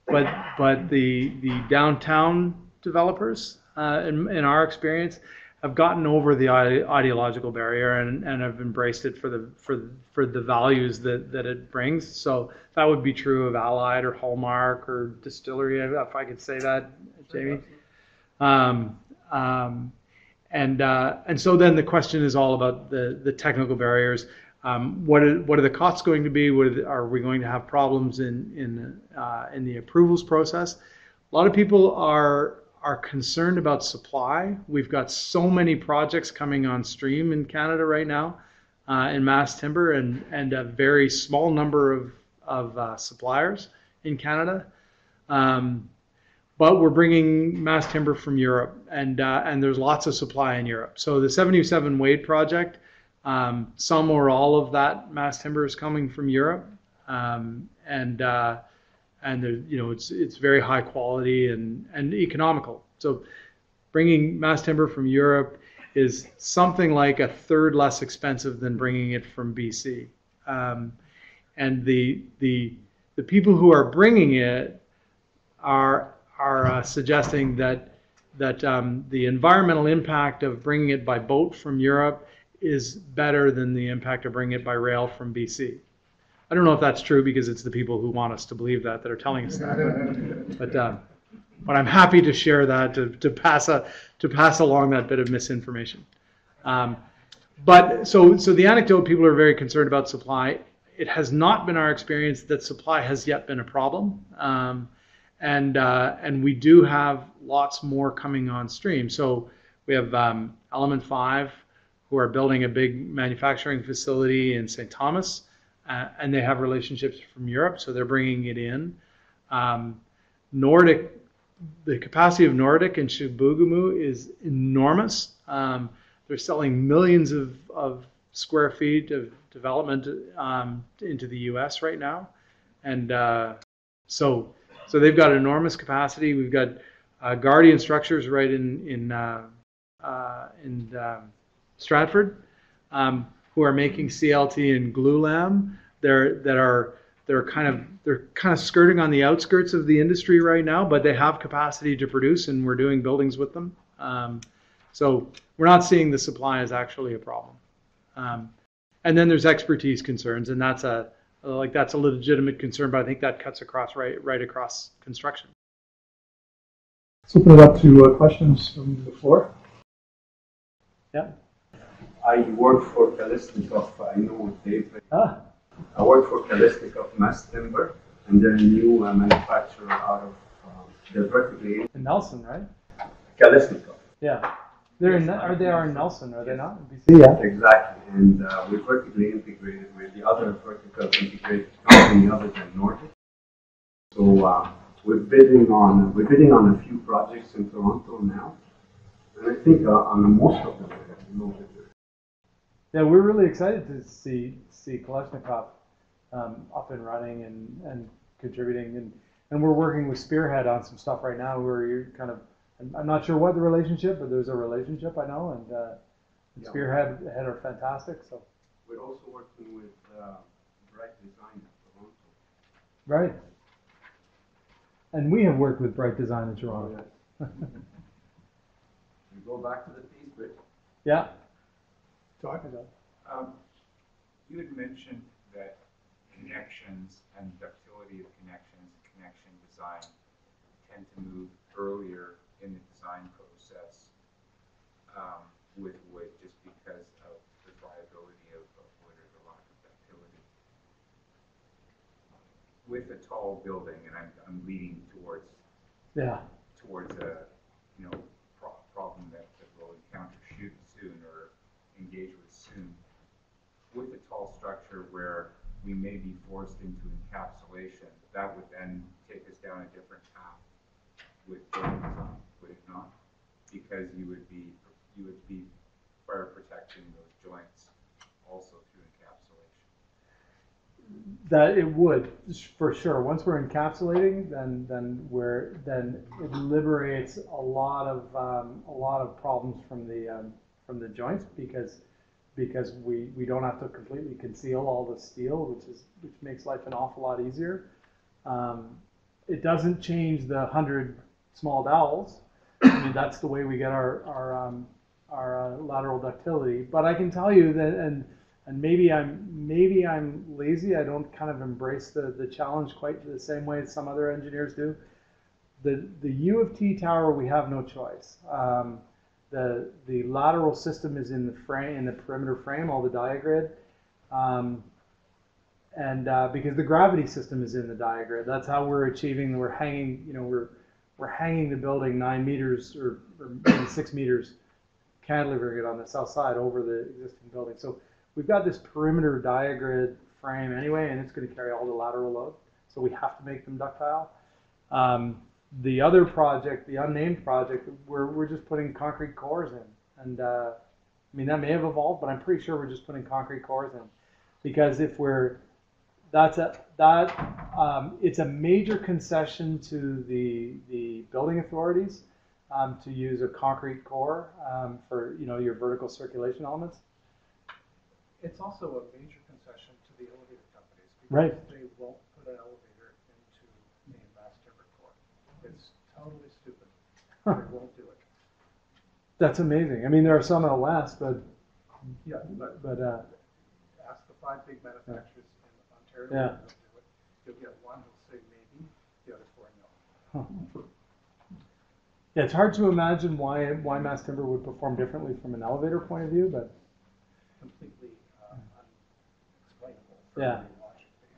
but but the the downtown developers, uh, in, in our experience, have gotten over the ideological barrier and, and have embraced it for the for for the values that that it brings. So that would be true of Allied or Hullmark or Distillery, if I could say that, Jamie. Um, um, and uh, and so then the question is all about the the technical barriers. Um, what are what are the costs going to be? What are, are we going to have problems in in uh, in the approvals process? A lot of people are are concerned about supply. We've got so many projects coming on stream in Canada right now uh, in mass timber, and and a very small number of of uh, suppliers in Canada. Um, but we're bringing mass timber from Europe, and uh, and there's lots of supply in Europe. So the 77 Wade project, um, some or all of that mass timber is coming from Europe, um, and uh, and there, you know it's it's very high quality and and economical. So bringing mass timber from Europe is something like a third less expensive than bringing it from BC, um, and the the the people who are bringing it are are uh, suggesting that that um, the environmental impact of bringing it by boat from Europe is better than the impact of bringing it by rail from BC. I don't know if that's true because it's the people who want us to believe that that are telling us that. But uh, but I'm happy to share that to, to pass a to pass along that bit of misinformation. Um, but so so the anecdote people are very concerned about supply. It has not been our experience that supply has yet been a problem. Um, and uh, and we do have lots more coming on stream. So we have um, Element Five, who are building a big manufacturing facility in St. Thomas, uh, and they have relationships from Europe, so they're bringing it in. Um, Nordic, the capacity of Nordic and Chibougamau is enormous. Um, they're selling millions of, of square feet of development um, into the U.S. right now, and uh, so so they've got enormous capacity. We've got uh, Guardian Structures right in in uh, uh, in um, Stratford, um, who are making CLT and glulam. They're that are they're kind of they're kind of skirting on the outskirts of the industry right now, but they have capacity to produce, and we're doing buildings with them. Um, so we're not seeing the supply as actually a problem. Um, and then there's expertise concerns, and that's a like that's a legitimate concern, but I think that cuts across right right across construction. Let's open it up to uh, questions from the floor. Yeah. I work for Kalesnikoff, I know Dave. Ah. I work for Kalesnikoff Mass Timber, and they're a new uh, manufacturer out of, uh, they're vertically In Nelson, right? Kalesnikoff. Yeah. They're in, are they are in Nelson, are they not? Yeah. Exactly, and uh, we're vertically integrated with the other vertical integrated company other than Nordic. So uh, we're bidding on we're bidding on a few projects in Toronto now, and I think uh, on most of them, we have no. Yeah, we're really excited to see see Kalesnikoff um, up and running and, and contributing, and, and we're working with Spearhead on some stuff right now. Where you're kind of, I'm, I'm not sure what the relationship, but there's a relationship I know, and, uh, and Yeah. Spearhead head are fantastic. So We're also working with uh, Bright Design at Toronto. right, and we have worked with Bright Design in Toronto. We go back to the Peace Bridge. yeah, Talk. Um, you had mentioned that connections and ductility of connections, connection design tend to move earlier in the design process um, with wood just because of the friability of, of wood or the lack of ductility. With a tall building, and I'm, I'm leading towards yeah, towards a, you know, pro- problem that, that we'll encounter shoot soon or engage with soon. With a tall structure where we may be forced into encapsulation, that would then take us down a different path design, would it not? Because you would be, you would be fire protecting those joints also through encapsulation. that it would for sure. Once we're encapsulating, then then we're then it liberates a lot of um, a lot of problems from the um, from the joints because because we, we don't have to completely conceal all the steel, which is which makes life an awful lot easier. Um, it doesn't change the hundred small dowels. I mean that's the way we get our our um, our uh, lateral ductility. But I can tell you that and and maybe I'm maybe I'm lazy. I don't kind of embrace the, the challenge quite the same way as some other engineers do. The the U of T tower we have no choice. Um, the the lateral system is in the frame in the perimeter frame, all the diagrid, um, and uh, because the gravity system is in the diagrid, that's how we're achieving. We're hanging, you know, we're we're hanging the building nine meters or, or maybe six meters, cantilevering it on the south side over the existing building. So we've got this perimeter diagrid frame anyway, and it's going to carry all the lateral load. So we have to make them ductile. Um, the other project, the unnamed project, we're, we're just putting concrete cores in. And uh, I mean, that may have evolved, but I'm pretty sure we're just putting concrete cores in. Because if we're, that's a, that, um, it's a major concession to the, the building authorities um, to use a concrete core um, for, you know, your vertical circulation elements. It's also a major concession to the elevator companies. Right. They won't put an elevator into the timber core. It's totally stupid. Huh. They won't do it. That's amazing. I mean, there are some out west, but, Yeah, but but, uh, ask the five big manufacturers Yeah. they'll do it. You'll get one who'll say maybe, the other four no. Yeah, it's hard to imagine why why mass timber would perform differently from an elevator point of view, but Completely uh, unexplainable Yeah. every logic base.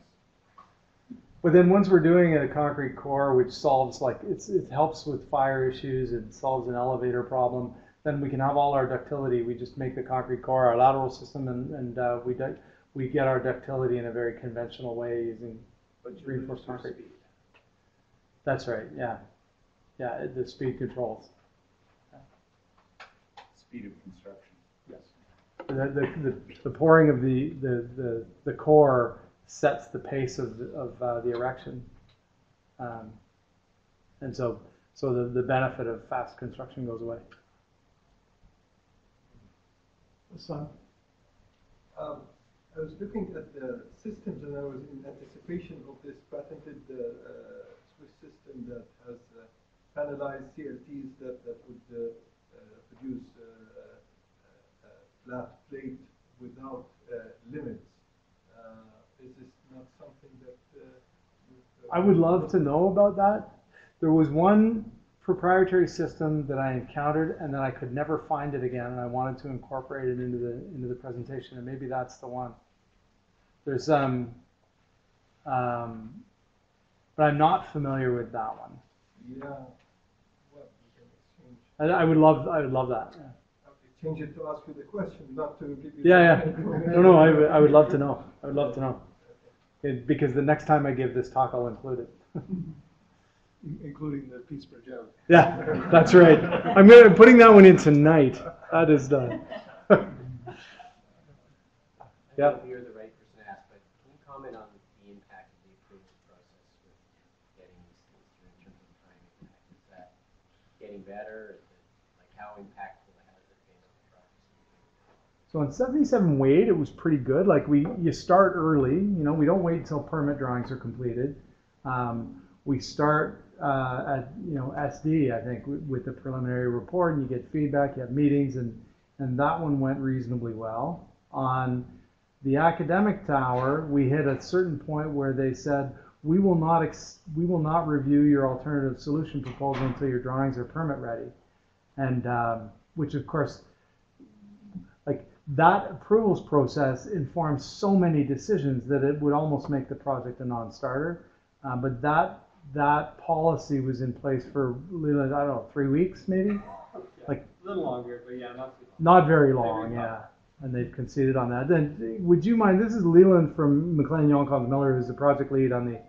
but then once we're doing a concrete core, which solves like it's it helps with fire issues, it solves an elevator problem. Then we can have all our ductility. We just make the concrete core our lateral system, and and uh, we we get our ductility in a very conventional way using. But Reinforced concrete. speed. That's right. Yeah, yeah. it- The speed controls. Speed of construction. Yes. The, the, the, the pouring of the, the, the, the core sets the pace of, the- of uh, the erection. Um, and so, so the, the benefit of fast construction goes away. Son? Um, I was looking at the systems and I was in anticipation of this patented uh, Swiss system that has uh, panelized CRTs that, that would uh, uh, produce uh, uh, flat plate without limits. Is this not something that I would love to know about that. There was one proprietary system that I encountered and then I could never find it again and I wanted to incorporate it into the into the presentation and maybe that's the one. There's um, um but I'm not familiar with that one. Yeah. Well, we can exchange. I, I would love I would love that. yeah. Change it to ask you the question, not to give you. Yeah, yeah. No, no, I would, I would love to know. I would love to know. It, because the next time I give this talk, I'll include it. Including the Pittsburgh Joe. yeah, that's right. I'm gonna putting that one in tonight. That is done. Yeah. don't know if you're the right person to ask, but can you comment on the impact of the approval process with getting these things through in terms of time impact? Is that getting better? Is it, like, how impactful has it been on the project? So on 77 Wade, it was pretty good. Like we, you start early. You know, we don't wait until permit drawings are completed. Um, we start uh, at you know SD, I think, with, the preliminary report, and you get feedback. You have meetings, and and that one went reasonably well. On the academic tower, we hit a certain point where they said we will not ex- we will not review your alternative solution proposal until your drawings are permit ready, and um, which of course that approvals process informs so many decisions that it would almost make the project a non-starter. Uh, but that that policy was in place for Leland, I don't know, three weeks maybe, like A little longer, but yeah, not too long. not very long, yeah. And they've conceded on that. Then, would you mind? This is Leland from MacLennan Jaunkalns Miller, who's the project lead on the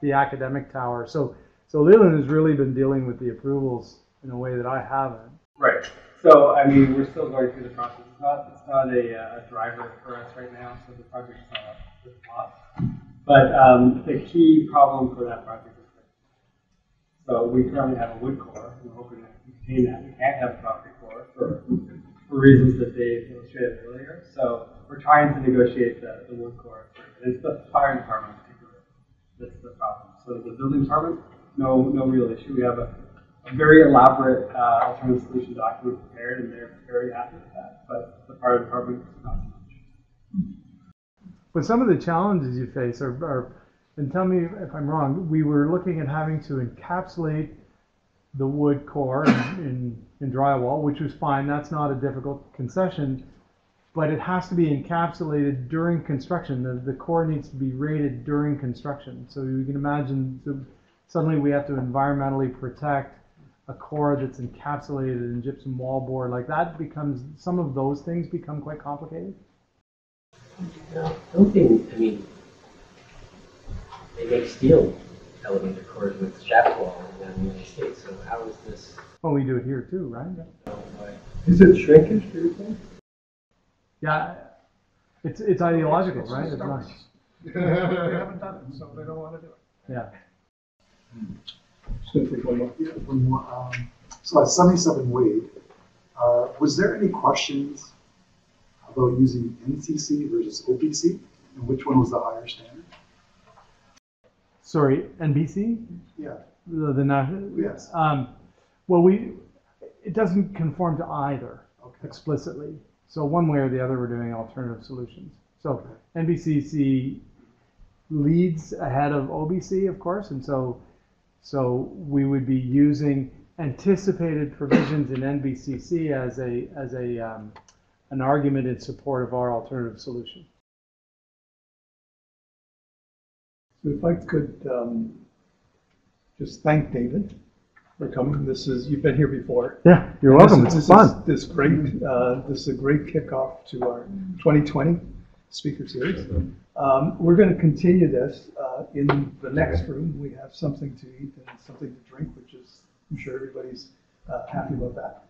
the academic tower. So, so Leland has really been dealing with the approvals in a way that I haven't. Right. So, I mean, we're still going through the process. It's not, it's not a, uh, a driver for us right now, so the project's not the top. But um, the key problem for that project is that so we currently have a wood core, and we're hoping to maintain that. We can't have a concrete core for, for reasons that Dave illustrated earlier. So we're trying to negotiate the, the wood core. It's the fire department in particular that's the problem. So the building department, no, no real issue. We have a, very elaborate uh, alternative solution document prepared, and they're very happy with that. But the fire department, not so much. But some of the challenges you face are, are, and tell me if I'm wrong, we were looking at having to encapsulate the wood core in, in, in drywall, which was fine. That's not a difficult concession. But it has to be encapsulated during construction. The, the core needs to be rated during construction. So you can imagine the, suddenly we have to environmentally protect a core that's encapsulated in gypsum wallboard. Like that becomes, some of those things become quite complicated. No, don't I mean, they make steel elevator cores with shaft wall in the United States, so how is this, Well, we do it here too, right? Oh, you know. Is it shrinkage, do you think? Yeah, it's it's ideological, It's right? just It's not. They haven't done it, so they don't want to do it. yeah. Simply one more. Yeah, one more. Um, so at 77 Wade, uh, was there any questions about using NCC versus OBC? And which one was the higher standard? Sorry, NBC, Yeah. the, the national. Yes. Um, well, we it doesn't conform to either Okay. explicitly. So one way or the other, we're doing alternative solutions. So NBCC leads ahead of OBC, of course, and so so we would be using anticipated provisions in NBCC as a as a um, an argument in support of our alternative solution. So if I could um, just thank David for coming. This is, you've been here before. Yeah, you're And welcome. is- It's this is- fun. This great, uh, this is a great kickoff to our 2020 speaker series. Um, We're going to continue this uh, in the next room. We have something to eat and something to drink, which is, I'm sure everybody's uh, happy about that.